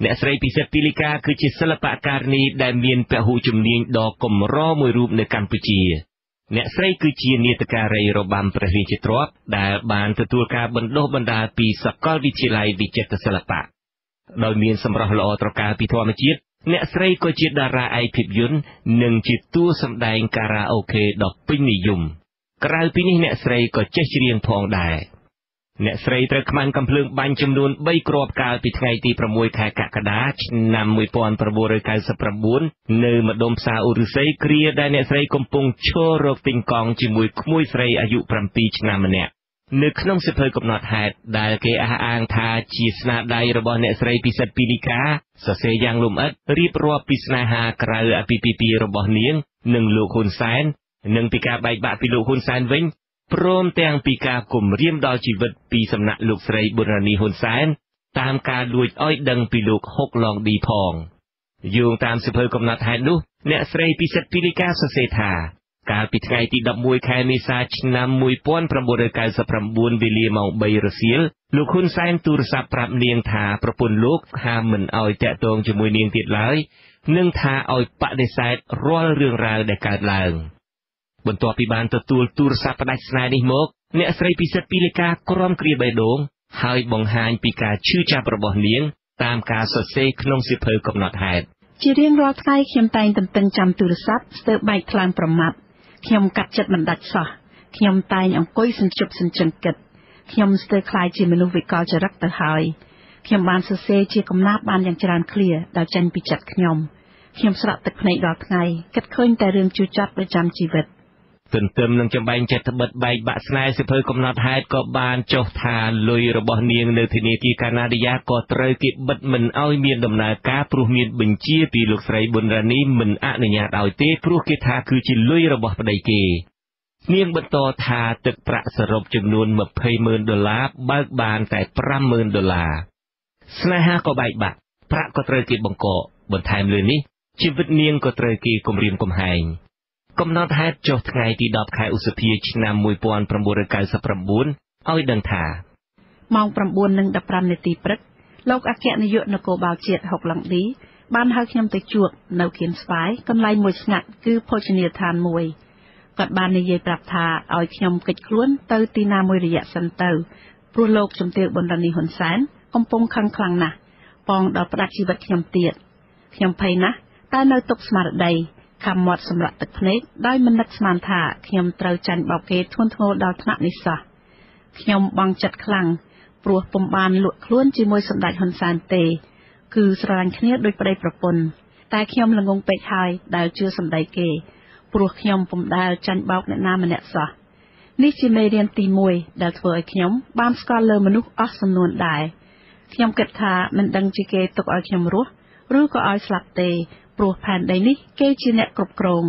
អ្នកស្រីពិសិដ្ឋពីលីកាគឺជាសិល្បករនីដែលមានពហុជំនាញដ៏កម្រមួយរូបនៅកម្ពុជា អ្នកស្រីគឺជានាដការីរបាំព្រះរាជទ្រព្យដែលបានទទួលការបណ្ដុះបណ្ដាលពីសាកលវិទ្យាល័យវិចិត្រសិល្បៈដោយមានសម្រស់ល្អត្រកាលពីធម្មជាតិអ្នកស្រីក៏ជាតារាឯកភាពយន្តនិងជាតួសម្ដែងការ៉ាអូខេដ៏ពេញនិយមក្រៅពីនេះអ្នកស្រីក៏ចេះច្រៀងផងដែរ អ្នកស្រីត្រូវខ្មាន់កំភ្លើងបាញ់ចំនួន3គ្រាប់កាលពីថ្ងៃទី6ខែកក្កដាឆ្នាំ1999នៅម្ដុំផ្សារឧរុស័យគ្រាដែលអ្នកស្រីកំពុងឈររកទិញកង់ជាមួយក្មួយស្រីអាយុ7ឆ្នាំម្នាក់នៅក្នុងសិភៅកំណត់ហេតុដែលគេអះអាងថាជាស្នាដៃរបស់អ្នកស្រីពិសិដ្ឋពីលីកាសរសេរយ៉ាងលម្អិតរៀបរាប់ពីស្នេហាក្រៅអាពាហ៍ពិពាហ៍របស់នាង និងលោកហ៊ុនសែននិងពីការបែកបាក់ពីលោកហ៊ុនសែនវិញ ព្រមទាំងពីការគំរាមដល់ជីវិតពីសំណាក់លោកស្រីប៊ុនរ៉ានីហ៊ុនសែនតាមការលួចឲ្យដឹងពីលោកហុកឡងឌីផងយោងតាមសិភៅកំណត់ហេតុនោះអ្នកស្រីពិសិដ្ឋពីលីកាសរសេរថាកាលពីថ្ងៃទី11ខែមេសាឆ្នាំ1999វេលាម៉ោង3រសៀលលោកហ៊ុនសែនទូរស័ព្ទប្រាប់នាងថាប្រពន្ធលោកហាមមិនឲ្យតាក់ទងជាមួយនាងទៀតឡើយនិងថាឲ្យបដិសេធរាល់រឿងរ៉ាវដែលកើតឡើង បន្ទាប់ពីបានទទួលទូរស័ព្ទផ្ដាច់ស្នេហ៍នេះមក អ្នកស្រីពិសិដ្ឋពីលេខាក្រំគ្រាបេះដូងហើយបង្ហាញពីការឈឺចាប់របស់នាង តាមការសរសេរក្នុងសៀវភៅកំណត់ហេតុជារៀងរាល់ថ្ងៃខ្ញុំតែងទន្ទឹងចាំទូរស័ព្ទស្ទើរបែកខ្លាំងប្រមាត់ខ្ញុំកាត់ចិត្តមិនដាច់សោះខ្ញុំតែងអង្គុយសញ្ជប់សញ្ជឹងគិតខ្ញុំស្ទើរខ្លាចជាមនុស្សវិកលចរិតទៅហើយខ្ញុំបានសរសេរជាកំណាព្យបានយ៉ាងច្រើនឃ្លាដោយចាញ់ពីចិត្តខ្ញុំខ្ញុំស្រក់ទឹកភ្នែកដល់ថ្ងៃគិតឃើញតែរឿងជូរចត់ប្រចាំជីវិត។ ទន្ទឹមនឹងចម្បែងចិត្តបិទបែកបាក់ស្នេហ៍សិភើកំណត់ហេតុក៏បានចុះថាលុយរបស់នាងនៅធនាគារកាណាឌីយ៉ាក៏ត្រូវគេបិទមិនឲ្យមានដំណើរការព្រោះមានបញ្ជាពីលោកស្រីប៊ុនរ៉ានីមិនអនុញ្ញាតឲ្យទេព្រោះគេថាគឺជាលុយរបស់ប្តីគេនាងបន្តថាទឹកប្រាក់សរុបចំនួន20ម៉ឺនដុល្លារបើកបានតែ5ម៉ឺនដុល្លារស្នេហាក៏បែកបាក់ប្រាក់ក៏ត្រូវគេបង្កកបន្ថែមលើនេះជីវិតនាងក៏ត្រូវគេគំរាមកំហែង កំណត់ហេតុចុះថ្ងៃទី10ខែឧសភាឆ្នាំ1999ឲ្យដឹងថាម៉ោង9:15នាទីព្រឹកលោកអគ្គនាយកនគរបាលជាតិហុកឡង់ឌីបានហៅខ្ញុំទៅជួបនៅគៀនស្វាយកន្លែងមួយស្ងាត់គឺភោជនីយដ្ឋានមួយគាត់បាននិយាយប្រាប់ថាឲ្យខ្ញុំកិច្ចខ្លួនទៅទីណាមួយរយៈសិនទៅព្រោះលោកជំទាវប៊ុនរ៉ានីហ៊ុនសែនកំពុងខឹងខ្លាំងណាស់ប៉ងដល់ផ្ដាច់ជីវិតខ្ញុំទៀតខ្ញុំភ័យណាស់តែនៅទុកស្មារតី ខំមាត់សម្រាប់ទឹកភ្នែកដោយមិននឹកស្មានថាខ្ញុំត្រូវចាញ់បោកគេធ្ងន់ធ្ងរដល់ថ្នាក់នេះសោះខ្ញុំបង់ចិត្តខ្លាំងព្រោះពុំបានលក់ខ្លួនជាមួយសម្ដេចហ៊ុនសែនទេ គឺស្រឡាញ់គ្នាដូចប្តីប្រពន្ធតែខ្ញុំល្ងងពេកហើយដែលជឿសម្ដីគេព្រោះខ្ញុំពុំដែលចាញ់បោកអ្នកណាម្នាក់សោះនេះជាមេរៀនទី1ដែលធ្វើឲ្យខ្ញុំបានស្គាល់លើមនុស្សអស់សំនួនដែរខ្ញុំគិតថាមិនដឹងជាគេទុកឲ្យខ្ញុំរស់ឬក៏ឲ្យស្លាប់ទេ ព្រោះផែនដីនេះគេជាអ្នកគ្រប់គ្រង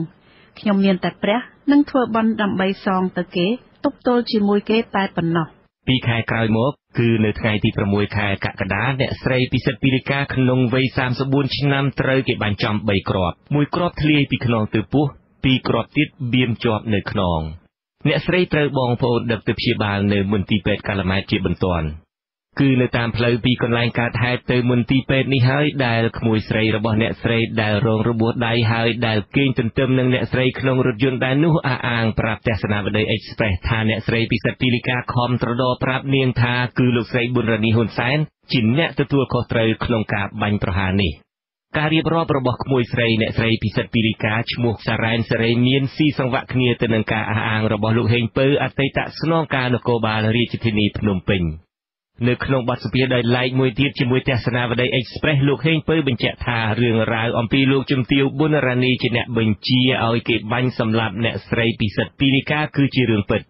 ខ្ញុំមានតែព្រះនឹងធ្វើបន់ដើម្បីសងទៅគេទប់ទល់ជាមួយគេតែប៉ុណ្ណោះពីខែក្រោយមកគឺនៅថ្ងៃទី6ខែកក្កដាអ្នកស្រីពិសិដ្ឋពីរិកាក្នុងវ័យ34ឆ្នាំត្រូវគេបាញ់ចំ3គ្រាប់មួយគ្រាប់ធ្លាយពីខ្នងទៅពោះពីរគ្រាប់ទៀតបៀមជាប់នៅខ្នងអ្នកស្រីត្រូវបងប្អូនដឹកទៅព្យាបាលនៅមន្ទីរពេទ្យកាឡាម៉ែតជាបន្ទាន់ គឺនៅតាមផ្លូវពីកន្លែងកើតហេតុទៅមន្ទីរពេទ្យនេះហើយដែលក្មួយស្រីរបស់អ្នកស្រីដែលរងរបួសដៃហើយដែលគេងទន្ទឹមនឹងអ្នកស្រីក្នុងរថយន្តដែរនោះអះអាងប្រាប់ទស្សនាវដ្តី Express ថាអ្នកស្រីពិសិដ្ឋពីលីកាខំត្រដរប្រាប់នាងថាគឺលោកស្រីប៊ុនរ៉ានីហ៊ុនសែនជាអ្នកទទួលខុសត្រូវក្នុងការបាញ់ប្រហារនេះការរៀបរាប់របស់ក្មួយស្រីអ្នកស្រីពិសិដ្ឋពីលីកាឈ្មោះសារ៉ែនសេរីមានស៊ីសង្វាក់គ្នាទៅនឹងការអះអាងរបស់លោកហេងពៅអតីតស្នងការនគរបាលរាជធានីភ្នំពេញ នៅក្នុងបទសម្ភាសន៍ដោយឡែកមួយទៀតជាមួយទស្សនាវដ្តី Express លោកហេងពៅបញ្ជាក់ថារឿងរ៉ាវអំពីលោកជំទាវប៊ុនរ៉ានីជាអ្នកបញ្ជាឲ្យគេបាញ់សម្លាប់អ្នកស្រីពិសិដ្ឋពីរិកាគឺជារឿងពិត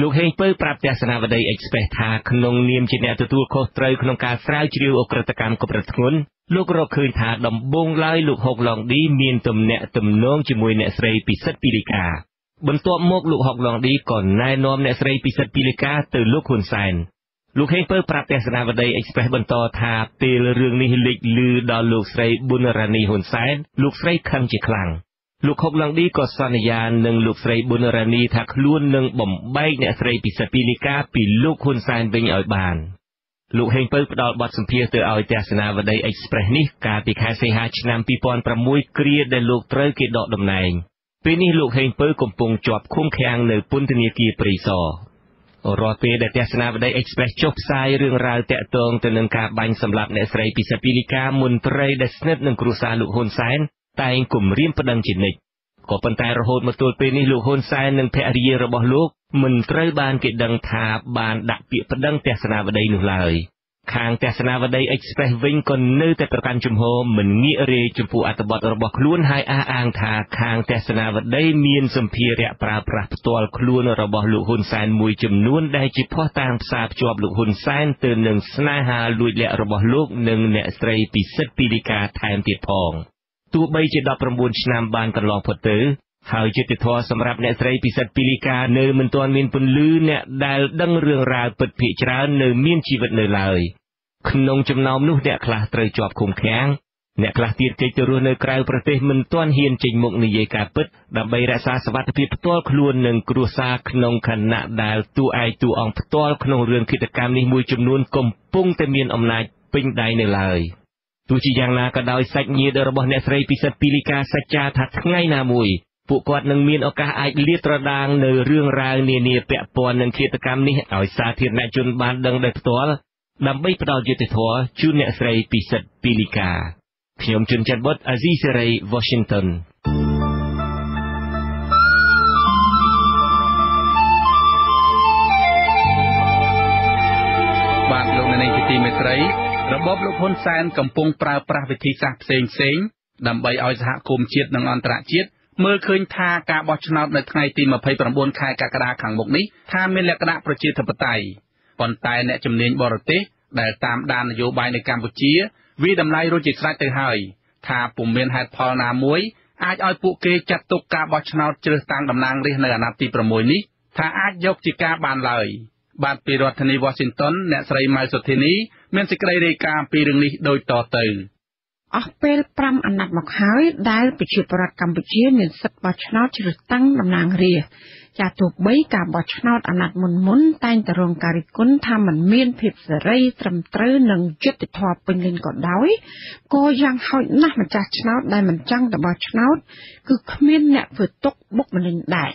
លោកហេងពៅប្រាប់ទស្សនាវដ្តី Express ថាក្នុងនាមជាអ្នកទទួលខុសត្រូវក្នុងការស្រាវជ្រាវអ ுக ្រិតកម្មកម្រិតធ្ងន់លោករកឃើញថាដំបូងឡើយលោកហុកឡងឌីមានទំនាក់ទំនងជាមួយអ្នកស្រីពិសិដ្ឋពីរិកាបន្ទាប់មកលោកហុកឡងឌីក៏ណែនាំអ្នកស្រីពិសិដ្ឋពីរិកាទៅលោកហ៊ុនសែន លោកហេងពៅប្រាប់ទស្សនាវដ្តី Express បន្តថាពេលរឿងនេះលេចលឺដល់លោកស្រីប៊ុនរ៉ានីហ៊ុនសែនលោកស្រីខឹងជាខ្លាំងលោកខុកឡង់ឌីក៏សន្យានឹងលោកស្រីប៊ុនរ៉ានីថាខ្លួននឹងបំបែកអ្នកស្រីពិសិដ្ឋពីលីកាពីលោកហ៊ុនសែនវិញឲ្យបានលោកហេងពៅផ្ដល់បទសម្ភាសទៅឲ្យទស្សនាវដ្តី Express នេះកាលពីខែសីហាឆ្នាំ2006គ្រាដែលលោកត្រូវគេដកតំណែងពេលនេះលោកហេងពៅកំពុងជាប់ឃុំឃាំងនៅពន្ធនាគារព្រៃសរ រាល់ពេលដែលទស្សនាវដ្តី Express ចុះផ្សាយរឿងរ៉ាវតាក់ទងទៅនឹងការបាញ់សម្លាប់អ្នកស្រីពិសិដ្ឋពីលីកាមន្ត្រីដែលស្និទ្ធនឹងគ្រួសារលោកហ៊ុនសែនតែងគំរាមប្តឹងជានិច្ចក៏ប៉ុន្តែរហូតមកទល់ពេលនេះលោកហ៊ុនសែននិងភរិយារបស់លោកមិនត្រូវបានគេដឹងថាបានដាក់ពាក្យប្តឹងទស្សនាវដ្តីនោះឡើយ ខាងទស្សនាវដ្តី Express វិញក៏នៅតែប្រកាន់ជំហរមិនងាករាយចំពោះអត្ថបទរបស់ខ្លួនហើយអះអាងថាខាងទស្សនាវដ្តីមានសម្ភារៈប្រើប្រាស់ផ្ទាល់ខ្លួនរបស់លោកហ៊ុនសែនមួយចំនួនដែលជាភស្តុតាងផ្សារភ្ជាប់លោកហ៊ុនសែនទៅនឹងស្នេហាលួចលាក់របស់លោកនិងអ្នកស្រីពិសិដ្ឋពីលីកាថែមទៀតផង។ទោះបីជា19ឆ្នាំបានកន្លងផុតទៅ ហើយយុត្តិធម៌សម្រាប់អ្នកស្រីពិសិដ្ឋពីលីកានៅមិនទាន់មានពន្លឺអ្នកដែលដឹងរឿងរ៉ាវពិតភាគច្រើននៅមានជីវិតនៅឡើយក្នុងចំណោមនោះអ្នកខ្លះត្រូវជាប់ឃុំឃាំងអ្នកខ្លះទៀតគេទៅរស់នៅក្រៅប្រទេសមិនទាន់ហ៊ានចេញមុខនិយាយការពិតដើម្បីរក្សាសវត្ថិភាពផ្ទាល់ខ្លួននិងគ្រួសារក្នុងខណៈដែលតួឯកតួអង្គផ្ទាល់ក្នុងរឿងគិតកម្មនេះមួយចំនួនកំពុងតែមានអំណាចពេញដៃនៅឡើយ។ទោះជាយ៉ាងណាក៏ដោយសាច់ញាតិរបស់អ្នកស្រីពិសិដ្ឋពីលីកាសច្ចាថាថ្ងៃណាមួយ ពួកគាត់នឹងមានឱកាសអាចលាតត្រដាងនៅរឿងរ៉ាវនានាពាក់ព័ន្ធនឹងឃាតកម្មនេះឲ្យសាធារណជនបានដឹងដោយផ្ទាល់ដើម្បីផ្ដល់យុត្តិធម៌ជូនអ្នកស្រីពិសិដ្ឋពីលីកាខ្ញុំជុនច័ន្ទបុតអាស៊ីសេរី Washington បាទលោកអ្នកនាងជាទីមេត្រីរបបលោកហ៊ុនសែនកំពុងប្រើប្រាស់វិធីសាស្ត្រផ្សេងផ្សេងដើម្បីឲ្យសហគមន៍ជាតិនិងអន្តរជាតិ មើលឃើញថាការបោះឆ្នោតនៅថ្ងៃទី29ខែកក្កដាខាងមុខនេះថាមានលក្ខណៈប្រជាធិបតេយ្យប៉ុន្តែអ្នកជំនាញបរទេសដែលតាមដាននយោបាយនៅកម្ពុជាវាតម្លៃរួចជាស្រេចទៅហើយថាពុំមានហេតុផលណាមួយអាចឲ្យពួកគេចាត់ទុកការបោះឆ្នោតជ្រើសតាំងតំណាងរាស្ត្រនៅអាណត្តិទី6នេះថាអាចយកជាការបានឡើយ។បាទពីរដ្ឋធានី Washington អ្នកស្រីម៉ៅសុធីនី មានសេចក្តីរាយការណ៍ពីរឿងនេះដូចតទៅ អស់ពេល5អាណត្តិមកហើយដែលប្រជាប្រដ្ឋកម្ពុជាមានសិទ្ធិបោះឆ្នោតជ្រើសតាំងតំណាងរាស្ត្រចាទោះបីការបោះឆ្នោតអាណត្តិមុនមុនតែងតែរងការរិះគន់ថាมันមានភាពសេរីត្រឹមត្រូវនិងយុត្តិធម៌ពេញលេញក៏ដោយក៏យ៉ាងហោចណាស់ម្ចាស់ឆ្នោតដែលមិនចង់ទៅបោះឆ្នោតគឺគ្មានអ្នកធ្វើទុកបុកម្នេញដែរ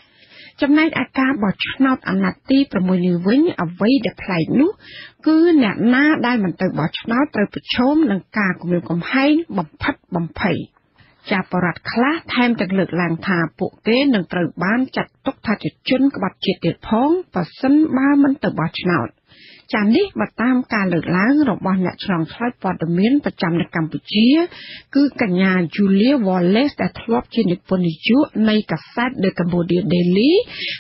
ចំណែកឯការបោះឆ្នោតអាណត្តិទី6នេះវិញអ្វីដែលប្លែកនោះគឺអ្នកណាដែលមិនទៅបោះឆ្នោតត្រូវប្រឈមនឹងការគំរាមកំហែងបំផិតបំភ័យជាបរដ្ឋខ្លះថែមទាំងលើកឡើងថាពួកគេនឹងត្រូវបានចាត់ទុកថាជាជនក្បត់ជាតិទៀតផងបើសិនបើមិនទៅបោះឆ្នោត ចានេះមកតាមការលើកឡើងរបស់អ្នកឆ្លងឆ្លើយព័ត៌មានប្រចាំនៅកម្ពុជា គឺកញ្ញា Julia Wallace ដែលធ្លាប់ជានិពន្ធនិយមនៃកាសែត The Cambodia Daily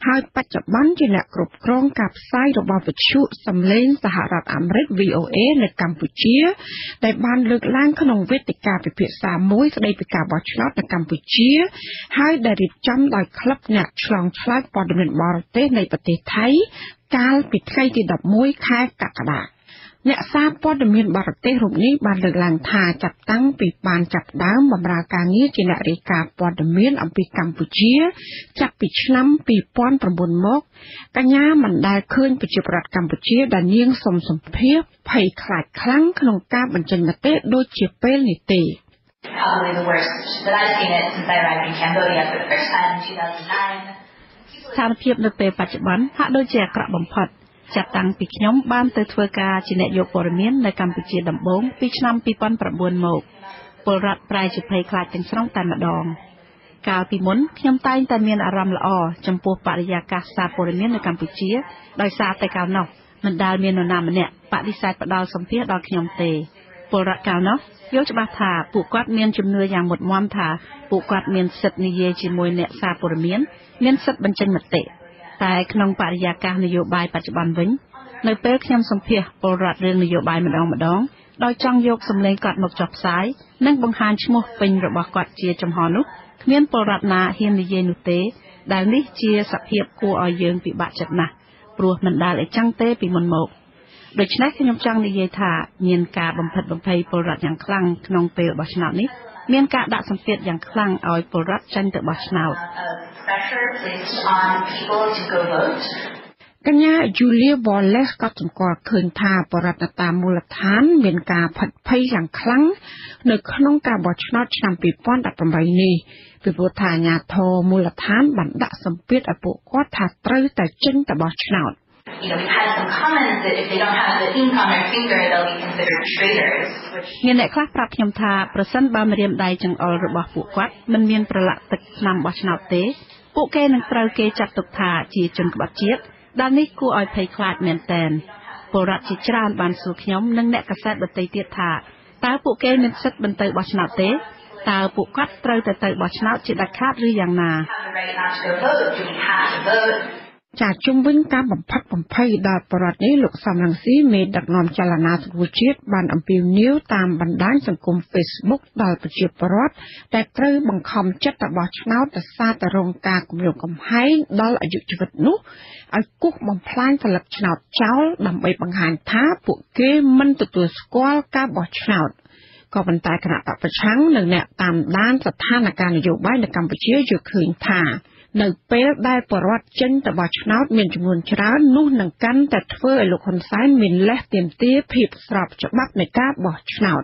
ហើយបច្ចុប្បន្នជាអ្នកគ្រប់គ្រងការផ្សាយរបស់វិទ្យុសំឡេងសហរដ្ឋអាមេរិក VOA នៅកម្ពុជា ដែលបានលើកឡើងក្នុងវេទិកាពិភាក្សាមួយស្ដីពីការបោះឆ្នោតនៅកម្ពុជា ហើយដែលរៀបចំដោយក្លឹបអ្នកឆ្លងឆ្លើយព័ត៌មានបរទេសនៃប្រទេសថៃ កាលពីថ្ងៃទី11ខែកក្កដាអ្នកសារព័ត៌មានបរទេសរូបនេះបានលើកឡើងថាចាប់តាំងពីបានចាប់ដើមបម្រើការងារជាអ្នករាយការណ៍ព័ត៌មានអំពីកម្ពុជា ចាប់ពីឆ្នាំ2009មកកញ្ញាមិនដែលឃើញប្រជាប្រដ្ឋកម្ពុជាដែលនាងសុំសម្ភារភ័យខ្លាចខ្លាំងក្នុងការបញ្ចេញមតិដូចជាពេលនេះទេ Probably the worst that I've seen it since I arrived in Cambodia for the first time in 2009. ស្ថានភាពនៅពេលបច្ចុប្បន្នហាក់ដូចជាអាក្រក់បំផុតចាប់តាំងពីខ្ញុំបានទៅធ្វើការជាអ្នកយកព័ត៌មាននៅកម្ពុជាដំបូងពីឆ្នាំ2009មកពលរដ្ឋប្រែជាភ័យខ្លាចទាំងស្រុងតែម្ដងកាលពីមុនខ្ញុំតែងតែមានអារម្មណ៍ល្អចំពោះបរិយាកាសសារព័ត៌មាននៅកម្ពុជាដោយសារតែកាលនោះមិនដែលមាននរណាម្នាក់បដិសេធផ្ដល់សម្ភារដល់ខ្ញុំទេពលរដ្ឋកាលនោះយល់ច្បាស់ថាពួកគាត់មានជំនឿយ៉ាងមុតមមថាពួកគាត់មានសិទ្ធិនិយាយជាមួយអ្នកសារព័ត៌មាន មានសិទ្ធិបញ្ចេញមតិតែក្នុងបរិយាកាសនយោបាយបច្ចុប្បន្នវិញ នៅពេលខ្ញុំសម្ភាសពលរដ្ឋរឿងនយោបាយម្ដងម្ដងដោយចង់យកសម្លេងគាត់មកចុះផ្សាយនិងបង្ហាញឈ្មោះពេញរបស់គាត់ជាចំហនោះគ្មានពលរដ្ឋណាហ៊ាននិយាយនោះទេ ដែលនេះជាសភាពគួរឲ្យយើងពិបាកចិត្តណាស់ព្រោះមិនដែលអីចឹងទេពីមុនមកដូច្នេះខ្ញុំចង់និយាយថាមានការបំផិតបំភ័យពលរដ្ឋយ៉ាងខ្លាំងក្នុងពេលបោះឆ្នោតនេះ មានការដាក់សម្ពាធយ៉ាងខ្លាំងឲ្យពលរដ្ឋចេញទៅបោះឆ្នោតកញ្ញា Julia Wallace ក៏សម្គាល់ឃើញថាបរដ្ឋតាមមូលដ្ឋាន មានការផិតភ័យយ៉ាងខ្លាំងនៅក្នុងការបោះឆ្នោតឆ្នាំ2018នេះពីព្រោះថាអាញាធរមូលដ្ឋានបានដាក់សម្ពាធឲ្យពួកគាត់ថាត្រូវតែចេញទៅបោះឆ្នោត You know, we've had some comments that if they don't have the ink on their finger, they'll be considered traitors. មានអ្នកខ្លះប្រាប់ខ្ញុំថាប្រសិនបើម្រាមដៃចង្អុលរបស់ពួកគាត់មិនមានប្រឡាក់ទឹកឆ្នាំបោះឆ្នោតទេ ពួកគេនឹងត្រូវគេចាត់ទុកថាជាជនក្បត់ជាតិដែលនេះគួរឲ្យភ័យខ្លាចមែនទែនពលរដ្ឋជាច្រើនបានសួរខ្ញុំនិងអ្នកកសែតដទៃទៀតថាតើពួកគេមានសិទ្ធិបន្ទៅបោះឆ្នោតទេតើពួកគាត់ត្រូវទៅទៅបោះឆ្នោតជាដាច់ខាតឬយ៉ាងណា ចាជុំវិញការបំផិតបំភ័យដល់បរដ្ឋនេះលោកសំរងស៊ីមេដឹកនាំចលនាសង្គមជាតិបានអំពាវនាវតាមបណ្ដាញសង្គម Facebook ដល់ប្រជាពលរដ្ឋដែលត្រូវបង្ខំចិត្តទៅបោះឆ្នោតដោយសារតែរងការគំរាមកំហែងដល់អាយុជីវិតនោះឲ្យគូសបំផ្លាញសិលឹកឆ្នោតចោលដើម្បីបង្ហាញថាពួកគេមិនទទួលស្គាល់ការបោះឆ្នោតក៏ប៉ុន្តែគណៈបព្វប្រឆាំងនិងអ្នកតាមដានស្ថានភាពនយោបាយនៅកម្ពុជាយល់ឃើញថា នៅពេលដែលបរដ្ឋចេញទៅបោះឆ្នោតមានចំនួនច្រើននោះនឹងកាន់តែធ្វើឲ្យលោកហ៊ុនសែនមានលេសទៀមទាភាពស្របច្បាប់នៃការបោះឆ្នោត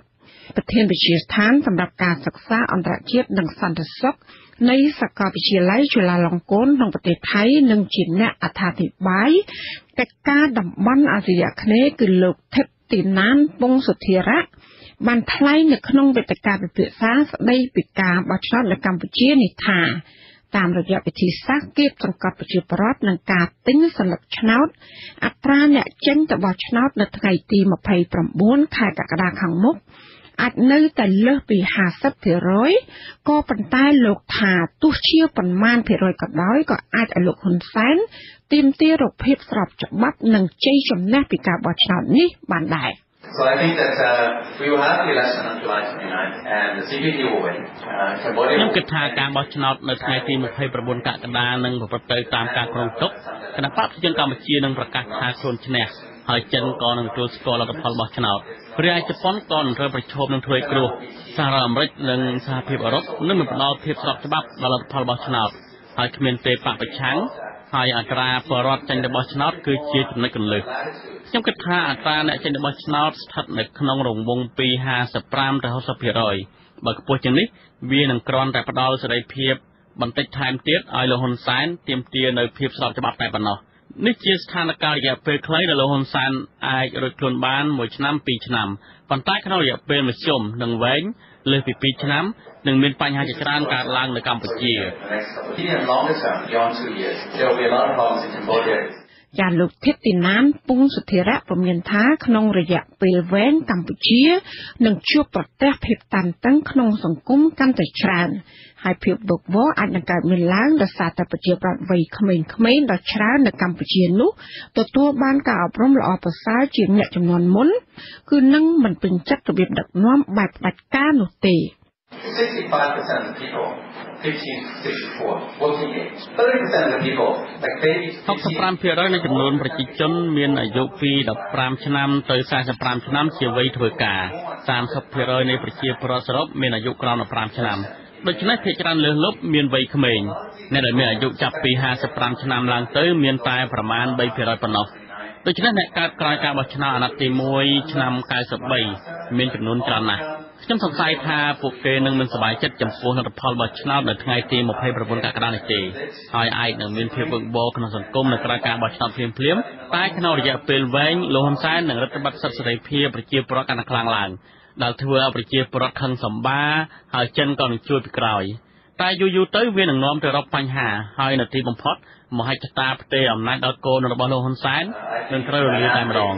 ប្រធានវិទ្យាស្ថានសម្រាប់ការសិក្សាអន្តរជាតិនិងសន្តិសុខនៃសាកលវិទ្យាល័យจุฬាលង្កូនក្នុងប្រទេសថៃនិងជាអ្នកអត្ថាធិប្បាយកិច្ចការតំបន់អាស៊ីអាគ្នេយ៍គឺលោកថេពទីណានពងសុធារៈបានថ្លែងនៅក្នុងវេទិកាពិភាក្សាស្ដីពីការបោះឆ្នោតនៅកម្ពុជានេះថា តាមរយៈវិធីសាស្ត្រគៀបសង្កត់ប្រជាប្រដ្ឋនិងការទិញសន្លឹកឆ្នោត អត្រាអ្នកចេញទៅបោះឆ្នោតនៅថ្ងៃទី29ខែកក្កដាខាងមុខអាចនៅតែលើសពី50%ក៏ប៉ុន្តែលោកថាទោះជាប៉ុន្មានភាគរយក៏ដោយក៏អាចឲ្យលោកហ៊ុនសែនទាមទាររកភាពស្របច្បាប់និងជ័យជំនះពីការបោះឆ្នោតនេះបានដែរ So I think that uh, we will have the election on July 29th and the CPP will win. Uh, Cambodia ខ្ញុំគិតថាការបោះឆ្នោតនៅថ្ងៃទី29កក្កដានឹងប្រព្រឹត្តទៅតាមការគ្រោងទុកគណៈបព្វជិជនកម្ពុជានឹងប្រកាសថាខ្លួនឈ្នះហើយចិនក៏នឹងទទួលស្គាល់លទ្ធផលបោះឆ្នោតរីឯជប៉ុនក៏នឹងត្រូវប្រឈមនឹងធ្វើគ្រោះសហរដ្ឋអាមេរិកនិងសហភាពអឺរ៉ុបនឹងមិនផ្ដល់ភាពស្របច្បាប់ដល់លទ្ធផលបោះឆ្នោតហើយគ្មានទេបកប្រឆាំង ហើយអត្រាពលរដ្ឋចេញទៅបោះឆ្នោតគឺជាចំណុចកន្លឹះខ្ញុំគិតថាអត្រាអ្នកចេញទៅបោះឆ្នោតស្ថិតនៅក្នុងរង្វង់ពី55ទៅ60%បើខ្ពស់ជាងនេះវានឹងគ្រាន់តែផ្ដល់សេរីភាពបន្តិចថែមទៀតឲ្យលោកហ៊ុនសែនទាមទារនៅភាពស្របច្បាប់តែប៉ុណ្ណោះនេះជាស្ថានភាពរយៈពេលខ្លីដែលលោកហ៊ុនសែនអាចរួចខ្លួនបាន1ឆ្នាំ2ឆ្នាំប៉ុន្តែក្នុងរយៈពេលមធ្យមនិងវែង លើសពី2ឆ្នាំនឹងមានបញ្ហាជាច្រើនកើតឡើងនៅកម្ពុជាចាលោកធិតទីណានពងសុធិរៈព្រមានថាក្នុងរយៈពេលវែងកម្ពុជានឹងជួបប្រទះភាពតានតឹងក្នុងសង្គមកាន់តែច្រើន ហើយភាពវឹកវរអាចនឹងកើតមានឡើងដោយសារតែប្រជាប្រដ្ឋវ័យក្មេងៗដ៏ច្រើននៅកម្ពុជានោះទទួលបានការអប់រំល្អប្រសើរជាងអ្នកចំនួនមុន គឺនឹងមិនពេញចិត្តរបៀបដឹកនាំបែបផ្ដាច់ការនោះទេ65% of people 65 working age 30% of the people like baby 65%នៃចំនួនប្រជាជនមានអាយុពី15ឆ្នាំទៅ45ឆ្នាំជាវ័យធ្វើការ30%នៃប្រជាពលរដ្ឋសរុបមានអាយុក្រោម15ឆ្នាំ ដូច្នេះភាគច្រើនលើសលប់មានវ័យក្មេងអ្នកដែលមានអាយុចាប់ពី55ឆ្នាំឡើងទៅមានតែប្រមាណ3%ប៉ុណ្ណោះដូច្នេះអ្នកកើតក្រោយការបោះឆ្នោតអាណត្តិទី1ឆ្នាំ93មានចំនួនច្រើនណាស់ខ្ញុំសង្ស័យថាពួកគេនឹងមិនសប្បាយចិត្តចំពោះលទ្ធផលបោះឆ្នោតនៅថ្ងៃទី29កក្កដានេះទេហើយអាចនឹងមានភាពវឹកវរក្នុងសង្គមនៅក្រៅការបោះឆ្នោតភ្លាមៗតែក្នុងរយៈពេលវែងលោកហ៊ុនសែននឹងរដ្ឋបတ်សិទ្ធិសេរីភាពប្រជាពលរដ្ឋកាន់តែខ្លាំងឡើង ដែលធ្វើឲ្យប្រជាពលរដ្ឋខឹងសម្បាហើយចិនក៏នឹងជួយពីក្រោយតែយូរយូរទៅវានឹងនាំទៅរកបញ្ហាហើយនៅទីបំផុតមហិច្ឆតាផ្ទេរអំណាចដល់កូនរបស់លោកហ៊ុនសែននឹងត្រូវរលាយតែម្ដង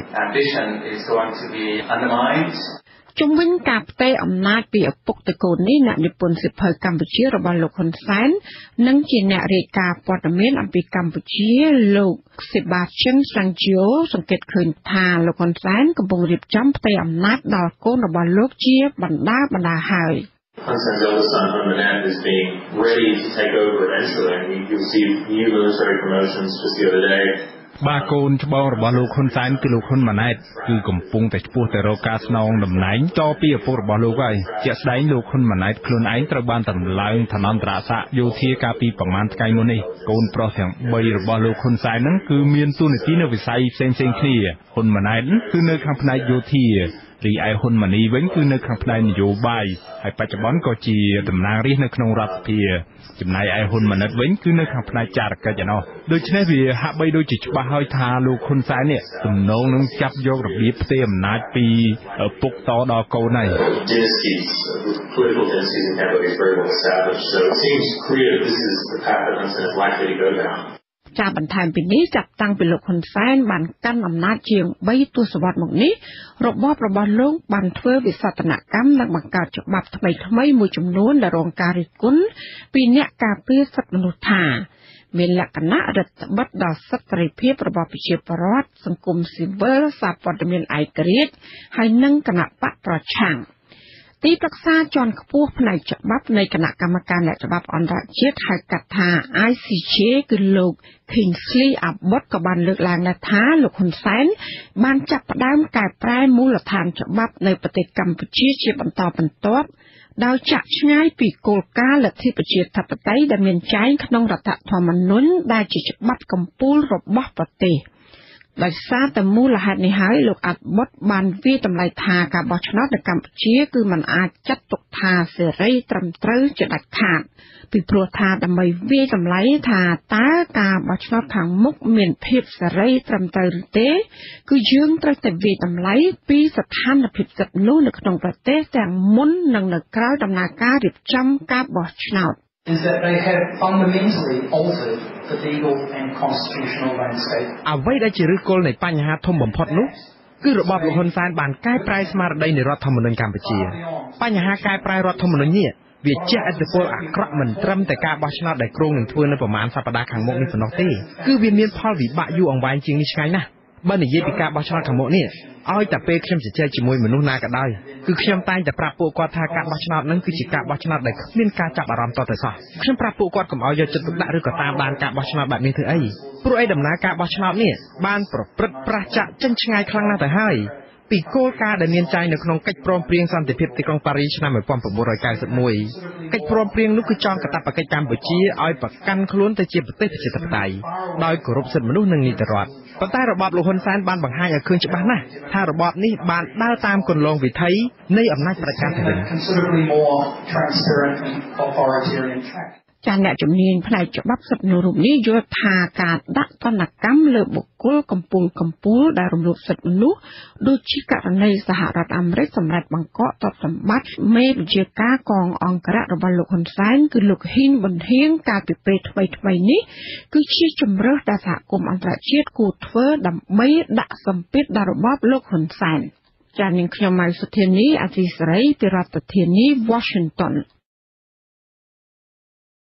ambition is going to be undermined ជុំវិញការផ្ទេរអំណាចពីឪពុកទៅកូននេះអ្នកនិពន្ធសិភៅកម្ពុជារបស់លោកហ៊ុនសែននិងជាអ្នករាយការណ៍ព័ត៌មានអំពីកម្ពុជាលោក Sebastian Sangio សង្កេតឃើញថាលោកហ៊ុនសែនកំពុងរៀបចំផ្ទេរអំណាចដល់កូនរបស់លោកជាបណ្ដាបណ្ដាហើយ Hun Sen's eldest son, Hun Manet, is being ready to take over eventually. And you, you'll see new military promotions just the other day. បាទកូនច្បងរបស់លោកហ៊ុនសែនគឺលោកហ៊ុនម៉ាណែតគឺកំពុងតែឈ្មោះទៅរកការស្នងតំណែងតពីឪពុករបស់លោកហើយជាក់ស្ដែងលោកហ៊ុនម៉ាណែតខ្លួនឯងត្រូវបានតម្លើងឋានន្តរស័ក្តិយោធាកាលពីប្រមាណថ្ងៃមុននេះកូនប្រុសទាំង3របស់លោកហ៊ុនសែនហ្នឹងគឺមានតួនាទីនៅវិស័យផ្សេងៗគ្នាហ៊ុនម៉ាណែតគឺនៅខាងផ្នែកយោធា រីឯហ៊ុនម៉ាណីវិញគឺនៅខាងផ្នែកនយោបាយហើយបច្ចុប្បន្នក៏ជាតំណាងរាស្ត្រនៅក្នុងរដ្ឋសភាចំណែកឯហ៊ុនម៉ាណិតវិញគឺនៅខាងផ្នែកចារកិច្ចឯណោះដូច្នេះវាហាក់បីដូចជាច្បាស់ហើយថាលោកហ៊ុនសែននេះទំនងនឹងចាប់យករបៀបផ្ទេរអំណាចពីពុកតដល់កូនហើយ Dynasties, political dynasties in Cambodia is very well established, so it seems clear that this is the path that Hun Sen is likely to go down. ចាបន្ថែមពីនេះចាប់តាំងពីលោកហ៊ុនសែនបានកាន់អំណាចជាង3ទសវត្សរ៍មកនេះរបបរបស់លោកបានធ្វើវិសតនកម្មនិងបង្កើតច្បាប់ថ្មីថ្មីមួយចំនួនដែលរងការរិះគន់ពីអ្នកការពារសិទ្ធិមនុស្សថាមានលក្ខណៈរដ្ឋបិទដល់សិទ្ធិសេរីភាពរបស់ប្រជាពលរដ្ឋសង្គមស៊ីវិលសារព័ត៌មានឯករាជ្យហើយនិងគណៈបកប្រឆាំង។ ទីប្រឹក្សាជាន់ខ្ពស់ផ្នែកច្បាប់នៃគណៈកម្មការអ្នកច្បាប់អន្តរជាតិហៅកាត់ថា ICJ គឺលោក Kingsley Abbott ក៏បានលើកឡើងដែរថាលោកហ៊ុនសែនបានចាប់ផ្ដើមកែប្រែមូលដ្ឋានច្បាប់នៅប្រទេសកម្ពុជាជាបន្តបន្ទាប់ដោយចាក់ឆ្ងាយពីគោលការណ៍លទ្ធិប្រជាធិបតេយ្យដែលមានចែងក្នុងរដ្ឋធម្មនុញ្ញដែលជាច្បាប់កម្ពុជារបស់ប្រទេស។ ដោយសារតែមូលហេតុនេះហើយលោកអាត់បុតបានវាយតម្លៃថាការបោះឆ្នោតនៅកម្ពុជា គឺมันអាចចាត់ទុកថាសេរីត្រឹមត្រូវជាដាច់ខាតពីព្រោះថាដើម្បីវាយតម្លៃថាតើការបោះឆ្នោតខាងមុខមានភាពសេរីត្រឹមត្រូវឬទេ គឺយើងត្រូវតែវាយតម្លៃពីស្ថានភាពសិទ្ធិនោះនៅក្នុងប្រទេសទាំងមុននិងនៅក្រៅដំណើរការរៀបចំការបោះឆ្នោត is that they have fundamentally altered the legal and constitutional landscape អ្វីដែលជាឫសគល់នៃបញ្ហាធំបំផុតនោះគឺរបបលោកហ៊ុនសែនបានកែប្រែស្មារតីនៃរដ្ឋធម្មនុញ្ញកម្ពុជា បញ្ហាកែប្រែរដ្ឋធម្មនុញ្ញនេះវាជះឥទ្ធិពលអាក្រក់មិនត្រឹមតែការបោះឆ្នោតដែលគ្រោងនឹងធ្វើនៅប្រមាណសប្តាហ៍ខាងមុខនេះប៉ុណ្ណោះទេគឺវាមានផលវិបាកយូរអង្វែងជាងនេះឆ្ងាយណាស់ បើនិយាយពីការបោះឆ្នោតខាងមុខនេះឲ្យតែពេលខ្ញុំជជែកជាមួយមនុស្សណាក៏ដោយគឺខ្ញុំតែងតែប្រាប់ពួកគាត់ថាការបោះឆ្នោតនឹងគឺជាការបោះឆ្នោតដែលគ្មានការចាប់អារម្មណ៍តទៅសោះខ្ញុំប្រាប់ពួកគាត់កុំឲ្យយកចិត្តទុកដាក់ឬក៏តាមដានការបោះឆ្នោតបែបនេះធ្វើអីព្រោះអីដំណើរការបោះឆ្នោតនេះបានប្រព្រឹត្តប្រឆាចចេញឆ្ងាយខ្លាំងណាស់ទៅហើយ ពីគោលការណ៍ដែលមានចែងនៅក្នុងកិច្ចព្រមព្រៀងសន្តិភាពទីក្រុងប៉ារីសឆ្នាំ1991កិច្ចព្រមព្រៀងនោះគឺចងកាតព្វកិច្ចកម្ពុជាឲ្យប្រកាន់ខ្លួនទៅជាប្រទេសប្រជាធិបតេយ្យដោយគោរពសិទ្ធិមនុស្សនិងនីតិរដ្ឋប៉ុន្តែរបបលោកហ៊ុនសែនបានបង្ហាញឲ្យឃើញច្បាស់ណាស់ថារបបនេះបានដើរតាមគន្លងវិថីនៃអំណាចប្រជាធិបតេយ្យ ចាអ្នកជំនាញផ្នែកច្បាប់សិទ្ធិមនុស្សរូបនេះយល់ថាការដាក់ទណ្ឌកម្មលើបុគ្គលកម្ពុជាកម្ពុជាដែលរំលោភសិទ្ធិមនុស្សដូចជាករណីសហរដ្ឋអាមេរិកសម្រាប់បង្កកទ្រព្យសម្បត្តិមេបញ្ជាការកងអង្គរៈរបស់លោកហ៊ុនសែនគឺលោកហ៊ីនប៊ុនហៀងកាលពីពេលថ្មីថ្មីនេះគឺជាជំរើសដែលសហគមន៍អន្តរជាតិគួរធ្វើដើម្បីដាក់សម្ពាធដល់របបលោកហ៊ុនសែនចា៎នាងខ្ញុំម៉ៅសុធានីអធិស្រីពីរដ្ឋធានី Washington